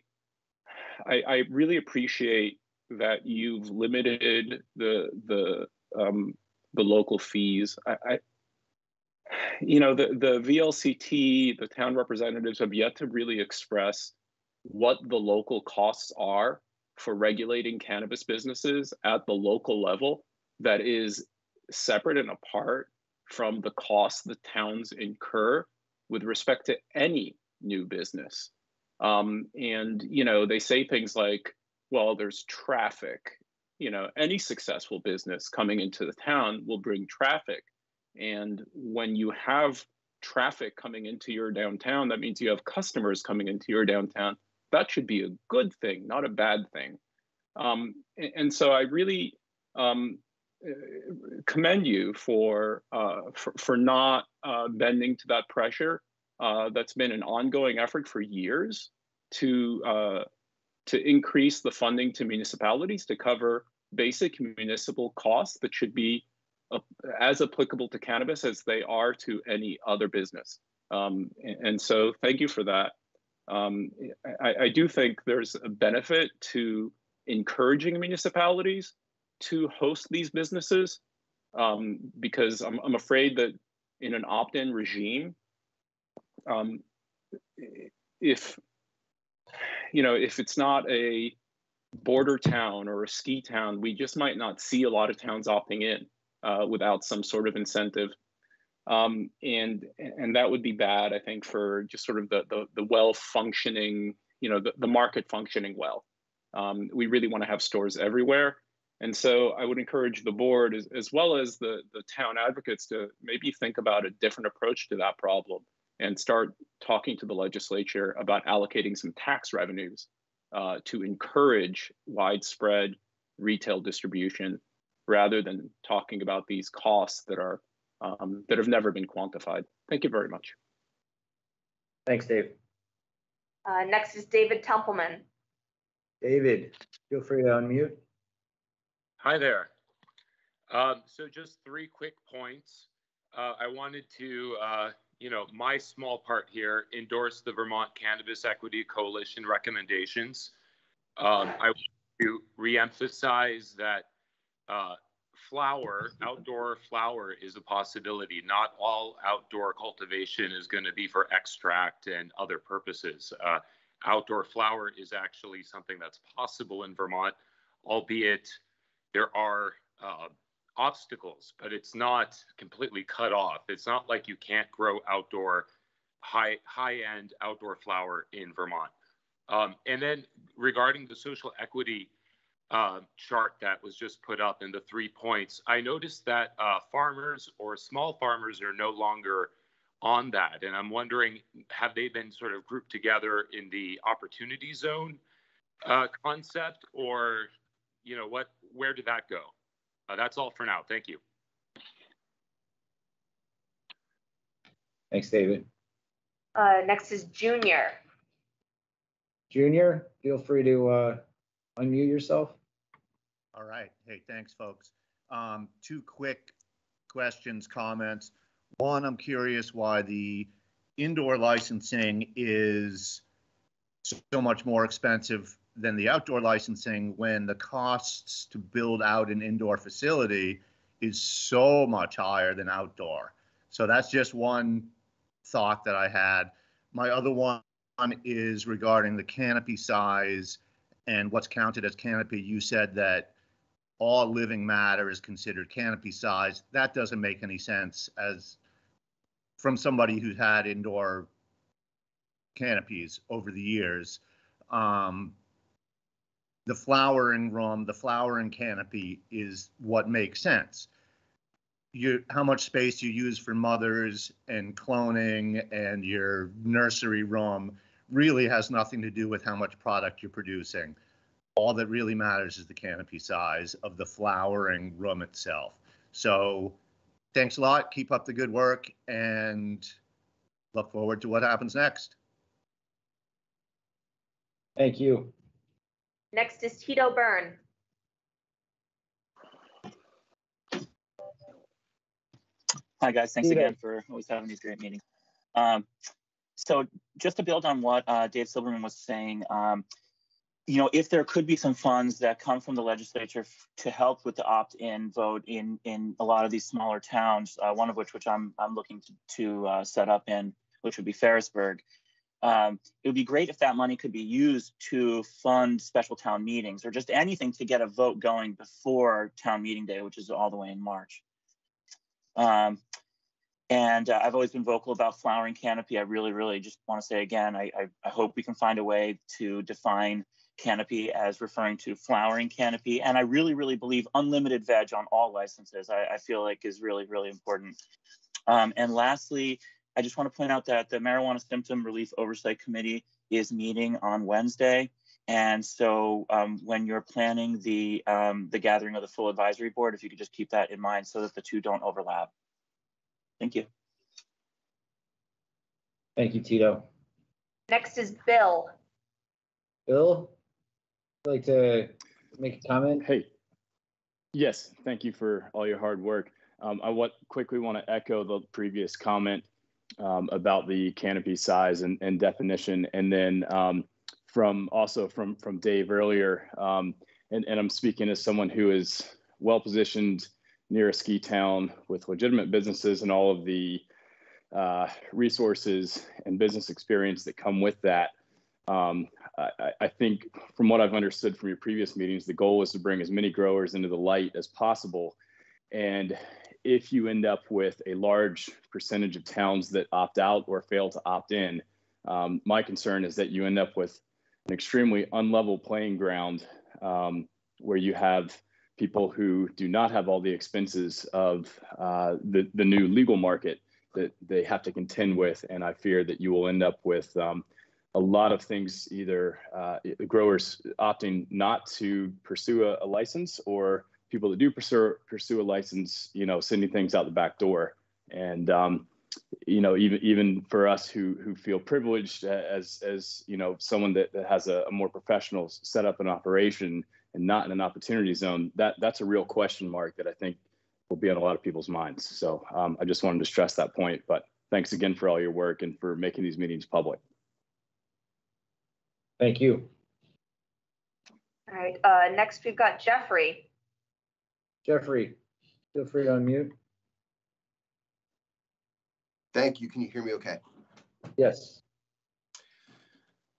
H: I i really appreciate that you've limited the the um, the local fees. I, I you know, the, the VLCT, the town representatives have yet to really express what the local costs are for regulating cannabis businesses at the local level that is separate and apart from the costs the towns incur with respect to any new business. Um, and, you know, they say things like, well, there's traffic. You know, any successful business coming into the town will bring traffic and when you have traffic coming into your downtown, that means you have customers coming into your downtown. That should be a good thing, not a bad thing. Um, and, and, so I really um, commend you for, uh, for, for, not uh, bending to that pressure. Uh, that's been an ongoing effort for years to, uh, to increase the funding to municipalities to cover basic municipal costs that should be as applicable to cannabis as they are to any other business. Um, and, so thank you for that. Um, I, I, do think there's a benefit to encouraging municipalities to host these businesses um, because I'm, I'm, afraid that in an opt-in regime, um, if you know if it's not a border town or a ski town, we just might not see a lot of towns opting in uh, without some sort of incentive. Um, and and that would be bad, I think, for just sort of the the, the well functioning, you know, the, the market functioning well. Um, we really want to have stores everywhere. And so I would encourage the board as, as well as the, the town advocates to maybe think about a different approach to that problem and start talking to the legislature about allocating some tax revenues uh, to encourage widespread retail distribution rather than talking about these costs that are um, that have never been quantified. Thank you very much.
A: Thanks, Dave.
F: Uh, next is David Templeman.
A: David, feel free to unmute.
I: Hi there. Um, so just three quick points. Uh, I wanted to, uh, you know, my small part here, endorse the Vermont Cannabis Equity Coalition recommendations. Um, I want to reemphasize that uh, flower, outdoor flower is a possibility. Not all outdoor cultivation is going to be for extract and other purposes. Uh, outdoor flower is actually something that's possible in Vermont, albeit there are uh, obstacles, but it's not completely cut off. It's not like you can't grow outdoor high high end outdoor flower in Vermont. Um, and then regarding the social equity uh, chart that was just put up in the three points, I noticed that uh, farmers or small farmers are no longer on that. And I'm wondering, have they been sort of grouped together in the opportunity zone uh, concept or, you know, what, where did that go? Uh, that's all for now. Thank you.
A: Thanks, David.
F: Uh, next is Junior.
A: Junior, feel free to uh, unmute yourself.
J: All right. Hey, thanks, folks. Um, two quick questions, comments. One, I'm curious why the indoor licensing is so much more expensive than the outdoor licensing when the costs to build out an indoor facility is so much higher than outdoor. So that's just one thought that I had. My other one is regarding the canopy size and what's counted as canopy. You said that all living matter is considered canopy size. That doesn't make any sense as from somebody who's had indoor canopies over the years. Um, the flowering room, the flowering canopy is what makes sense. How much space you use for mothers and cloning and your nursery room really has nothing to do with how much product you're producing. All that really matters is the canopy size of the flowering room itself. So thanks a lot. Keep up the good work and look forward to what happens next.
A: Thank you.
F: Next is Tito Byrne.
K: Hi, guys. Thanks
A: Pepper.
K: again for always having these great meetings. Um, so just to build on what uh, Dave Silverman was saying, um, you know, if there could be some funds that come from the legislature f- to help with the opt-in vote in in a lot of these smaller towns, uh, one of which which I'm I'm looking to, to uh, set up in, which would be Ferrisburgh. Um, it would be great if that money could be used to fund special town meetings or just anything to get a vote going before town meeting day, which is all the way in March. Um, and uh, I've always been vocal about flowering canopy. I really, really just want to say again, I, I, I hope we can find a way to define canopy as referring to flowering canopy. And I really, really believe unlimited veg on all licenses, I, I feel like is really, really important. Um, and lastly, I just want to point out that the Marijuana Symptom Relief Oversight Committee is meeting on Wednesday. And so um, when you're planning the, um, the gathering of the full advisory board, if you could just keep that in mind so that the two don't overlap. Thank you.
A: Thank you, Tito.
F: Next is Bill.
A: Bill, would you like to make a comment?
L: Hey, yes, thank you for all your hard work. Um, I want quickly want to echo the previous comment um, about the canopy size and, and definition, and then um, from also from from Dave earlier, um, and, and I'm speaking as someone who is well positioned near a ski town with legitimate businesses and all of the uh, resources and business experience that come with that. Um, I, I think from what I've understood from your previous meetings, the goal is to bring as many growers into the light as possible. And if you end up with a large percentage of towns that opt out or fail to opt in, um, my concern is that you end up with an extremely unlevel playing ground um, where you have people who do not have all the expenses of uh, the, the new legal market that they have to contend with. And I fear that you will end up with um, a lot of things either uh, growers opting not to pursue a, a, license or people that do pursue, pursue a license, you know, sending things out the back door. And, um, you know, even even for us who who feel privileged as as you know someone that, that has a, a more professional setup and operation and not in an opportunity zone, that that's a real question mark that I think will be on a lot of people's minds. So um, I just wanted to stress that point. But thanks again for all your work and for making these meetings public.
A: Thank you.
F: All right, uh, next we've got Jeffrey.
A: Jeffrey, feel free to unmute.
M: Thank you. Can you hear me okay?
A: Yes.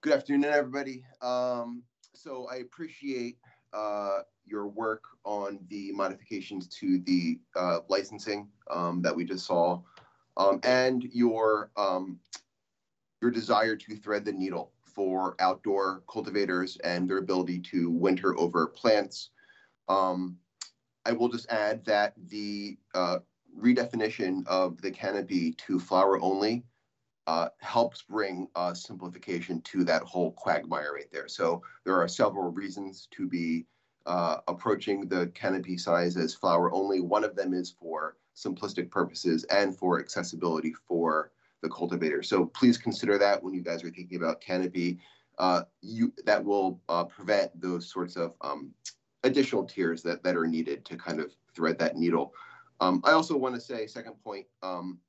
M: Good afternoon, everybody. Um, so I appreciate uh, your work on the modifications to the uh, licensing um, that we just saw, um, and your um, your desire to thread the needle for outdoor cultivators and their ability to winter over plants. Um, I will just add that the uh, redefinition of the canopy to flower only uh, helps bring simplification to that whole quagmire right there. So there are several reasons to be uh, approaching the canopy size as flower only. One of them is for simplistic purposes and for accessibility for the cultivator. So please consider that when you guys are thinking about canopy. Uh, you that will uh, prevent those sorts of um, additional tiers that that are needed to kind of thread that needle. Um, I also want to say, second point, um,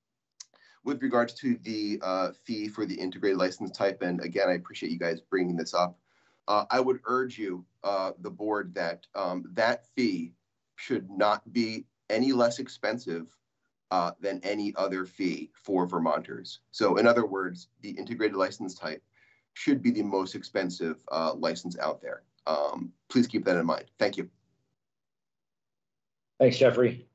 M: with regards to the uh, fee for the integrated license type, and again, I appreciate you guys bringing this up. Uh, I would urge you, uh, the board, that um, that fee should not be any less expensive uh, than any other fee for Vermonters. So in other words, the integrated license type should be the most expensive uh, license out there. Um, please keep that in mind. Thank you.
A: Thanks, Jeffrey.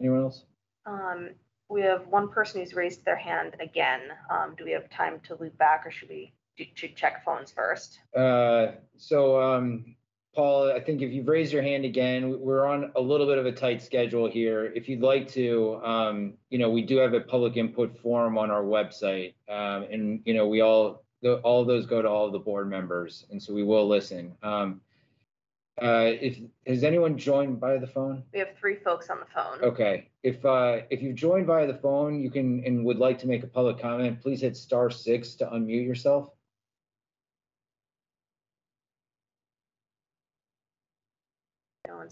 A: Anyone else?
F: Um, we have one person who's raised their hand again. Um, do we have time to loop back or should we, do- should check phones first?
A: Uh, so, um, Paul, I think if you've raised your hand again, we're on a little bit of a tight schedule here. If you'd like to, um, you know, we do have a public input forum on our website. Um, and, you know, we all, the, all of those go to all of the board members, and so we will listen. Um, uh, if, has anyone joined by the phone?
F: We have three folks on the phone.
A: Okay, if, uh, if you've joined via the phone, you can, and would like to make a public comment, please hit star six to unmute yourself.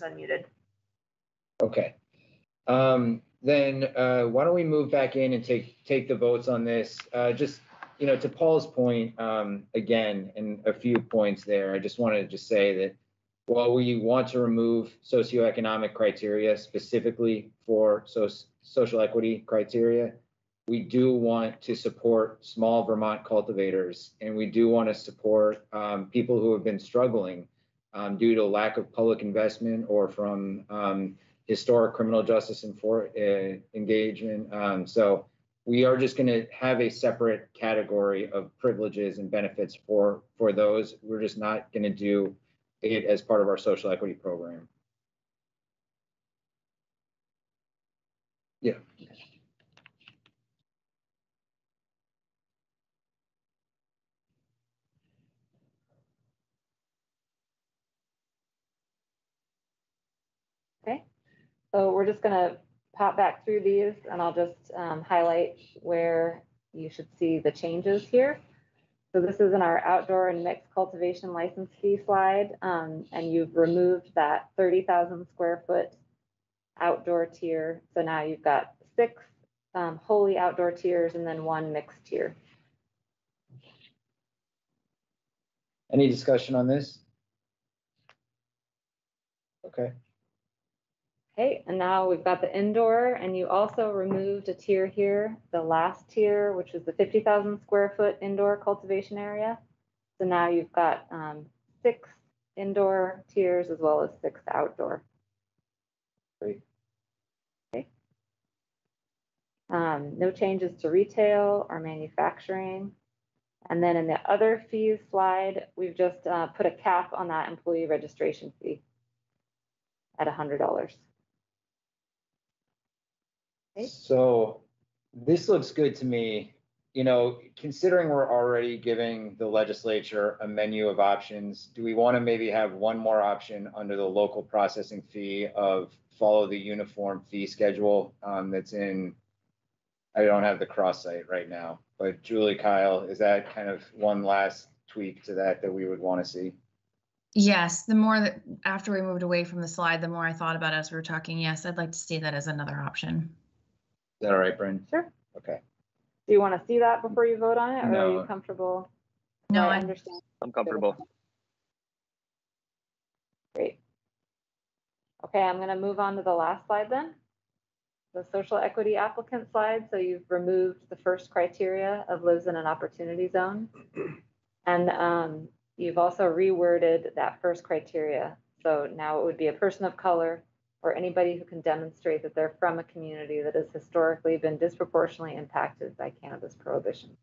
F: No one's unmuted.
A: Okay. Um, then, uh, why don't we move back in and take, take the votes on this? Uh, just, you know, to Paul's point, um, again, and a few points there, I just wanted to just say that while we want to remove socioeconomic criteria specifically for so, social equity criteria, we do want to support small Vermont cultivators, and we do want to support, um, people who have been struggling um, due to lack of public investment or from um, historic criminal justice and for uh, engagement. Um, so we are just going to have a separate category of privileges and benefits for for those. We're just not going to do it as part of our social equity program. Yeah.
E: Okay, so we're just gonna pop back through these and I'll just um, highlight where you should see the changes here. So this is in our outdoor and mixed cultivation license fee slide, um, and you've removed that thirty thousand square foot outdoor tier. So now you've got six um, wholly outdoor tiers and then one mixed tier.
A: Any discussion on this? Okay.
E: Okay, and now we've got the indoor, and you also removed a tier here, the last tier, which is the fifty thousand square foot indoor cultivation area. So now you've got um, six indoor tiers as well as six outdoor.
A: Great.
E: Okay. Um, no changes to retail or manufacturing. And then in the other fees slide, we've just uh, put a cap on that employee registration fee at hundred dollars. Okay.
A: So this looks good to me. You know, considering we're already giving the legislature a menu of options, do we want to maybe have one more option under the local processing fee of follow the uniform fee schedule um, that's in, I don't have the cross site right now, but Julie, Kyle, is that kind of one last tweak to that that we would want to see?
C: Yes, the more that after we moved away from the slide, the more I thought about it as we were talking. Yes, I'd like to see that as another option.
A: Is that all right, Bryn?
E: Sure.
A: Okay.
E: Do you want to see that before you vote on it, or are
A: No.
E: you comfortable?
C: No,
E: I
C: I
E: understand.
D: I'm comfortable.
E: Great. Okay, I'm going to move on to the last slide then. The social equity applicant slide. So you've removed the first criteria of lives in an opportunity zone. And um, you've also reworded that first criteria. So now it would be a person of color or anybody who can demonstrate that they're from a community that has historically been disproportionately impacted by cannabis prohibition.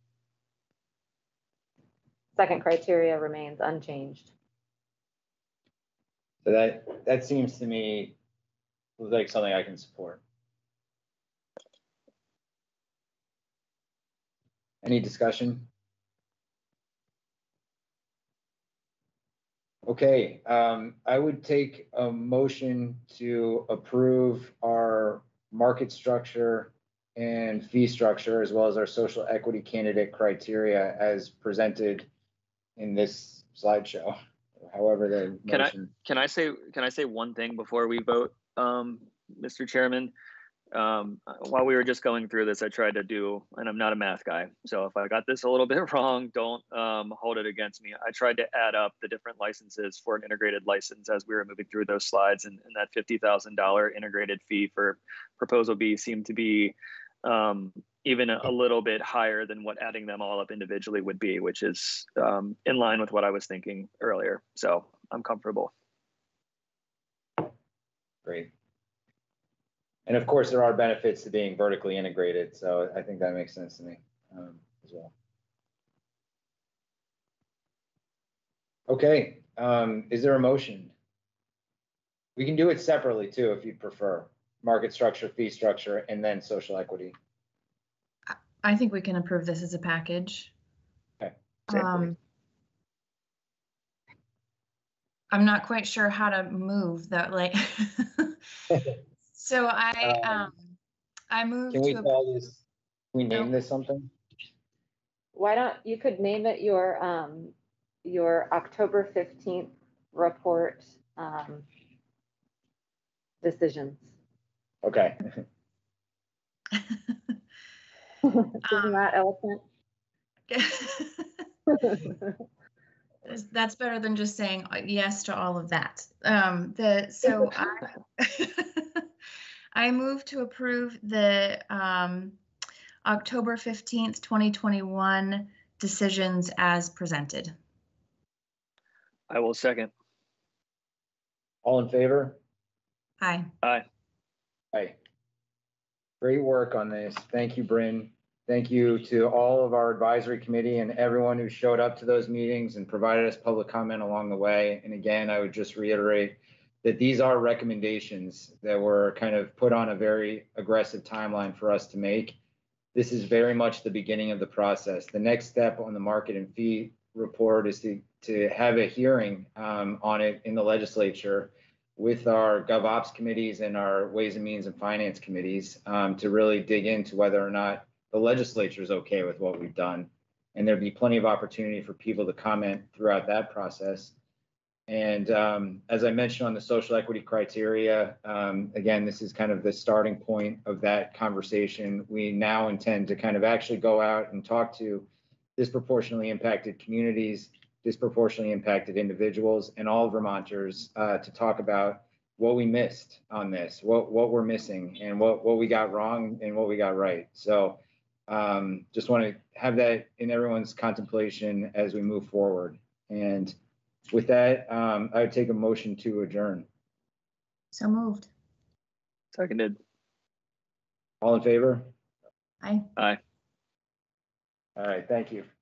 E: Second criteria remains unchanged.
A: So that, that seems to me like something I can support. Any discussion? Okay, um, I would take a motion to approve our market structure and fee structure as well as our social equity candidate criteria as presented in this slideshow, however the
D: Can I-
A: motion.
D: Can I say, can I say one thing before we vote, um, Mr. Chairman? Um, while we were just going through this, I tried to do, and I'm not a math guy, so if I got this a little bit wrong, don't, um, hold it against me. I tried to add up the different licenses for an integrated license as we were moving through those slides, and, and that fifty thousand dollar integrated fee for proposal B seemed to be, um, even a, a little bit higher than what adding them all up individually would be, which is, um, in line with what I was thinking earlier. So I'm comfortable.
A: Great. And of course, there are benefits to being vertically integrated, so I think that makes sense to me um, as well. Okay, um, is there a motion? We can do it separately too, if you'd prefer. Market structure, fee structure, and then social equity.
C: I think we can approve this as a package.
A: Okay.
C: Um, I'm not quite sure how to move that, like. So I,
A: Um,
C: um, I moved
A: Can we
C: to, a-
A: call this, can we name
C: Nope.
A: this something?
E: Why don't, you could name it your, um, your October fifteenth report, um, decisions.
A: Okay,
E: Isn't that eloquent?
C: Is- That's better than just saying uh, yes to all of that. Um, the, so I, I move to approve the, um, October fifteenth, twenty twenty-one decisions as presented.
D: I will second.
A: all in favor?
C: Aye.
D: Aye.
A: Aye. Great work on this. Thank you, Bryn. Thank you to all of our advisory committee and everyone who showed up to those meetings and provided us public comment along the way. And again, I would just reiterate that these are recommendations that were kind of put on a very aggressive timeline for us to make. This is very much the beginning of the process. The next step on the market and fee report is to, to have a hearing um, on it in the legislature with our GovOps committees and our Ways and Means and Finance committees um, to really dig into whether or not the legislature is okay with what we've done. And there'd be plenty of opportunity for people to comment throughout that process. And um, as I mentioned on the social equity criteria, um, again, this is kind of the starting point of that conversation. We now intend to kind of actually go out and talk to disproportionately impacted communities, disproportionately impacted individuals, and all Vermonters uh, to talk about what we missed on this, what what we're missing, and what what we got wrong and what we got right. So, um, just want to have that in everyone's contemplation as we move forward. And with that, um, I would take a motion to adjourn.
C: So moved.
D: Seconded.
A: All in favor?
C: Aye.
D: Aye.
A: All right, thank you.
N: you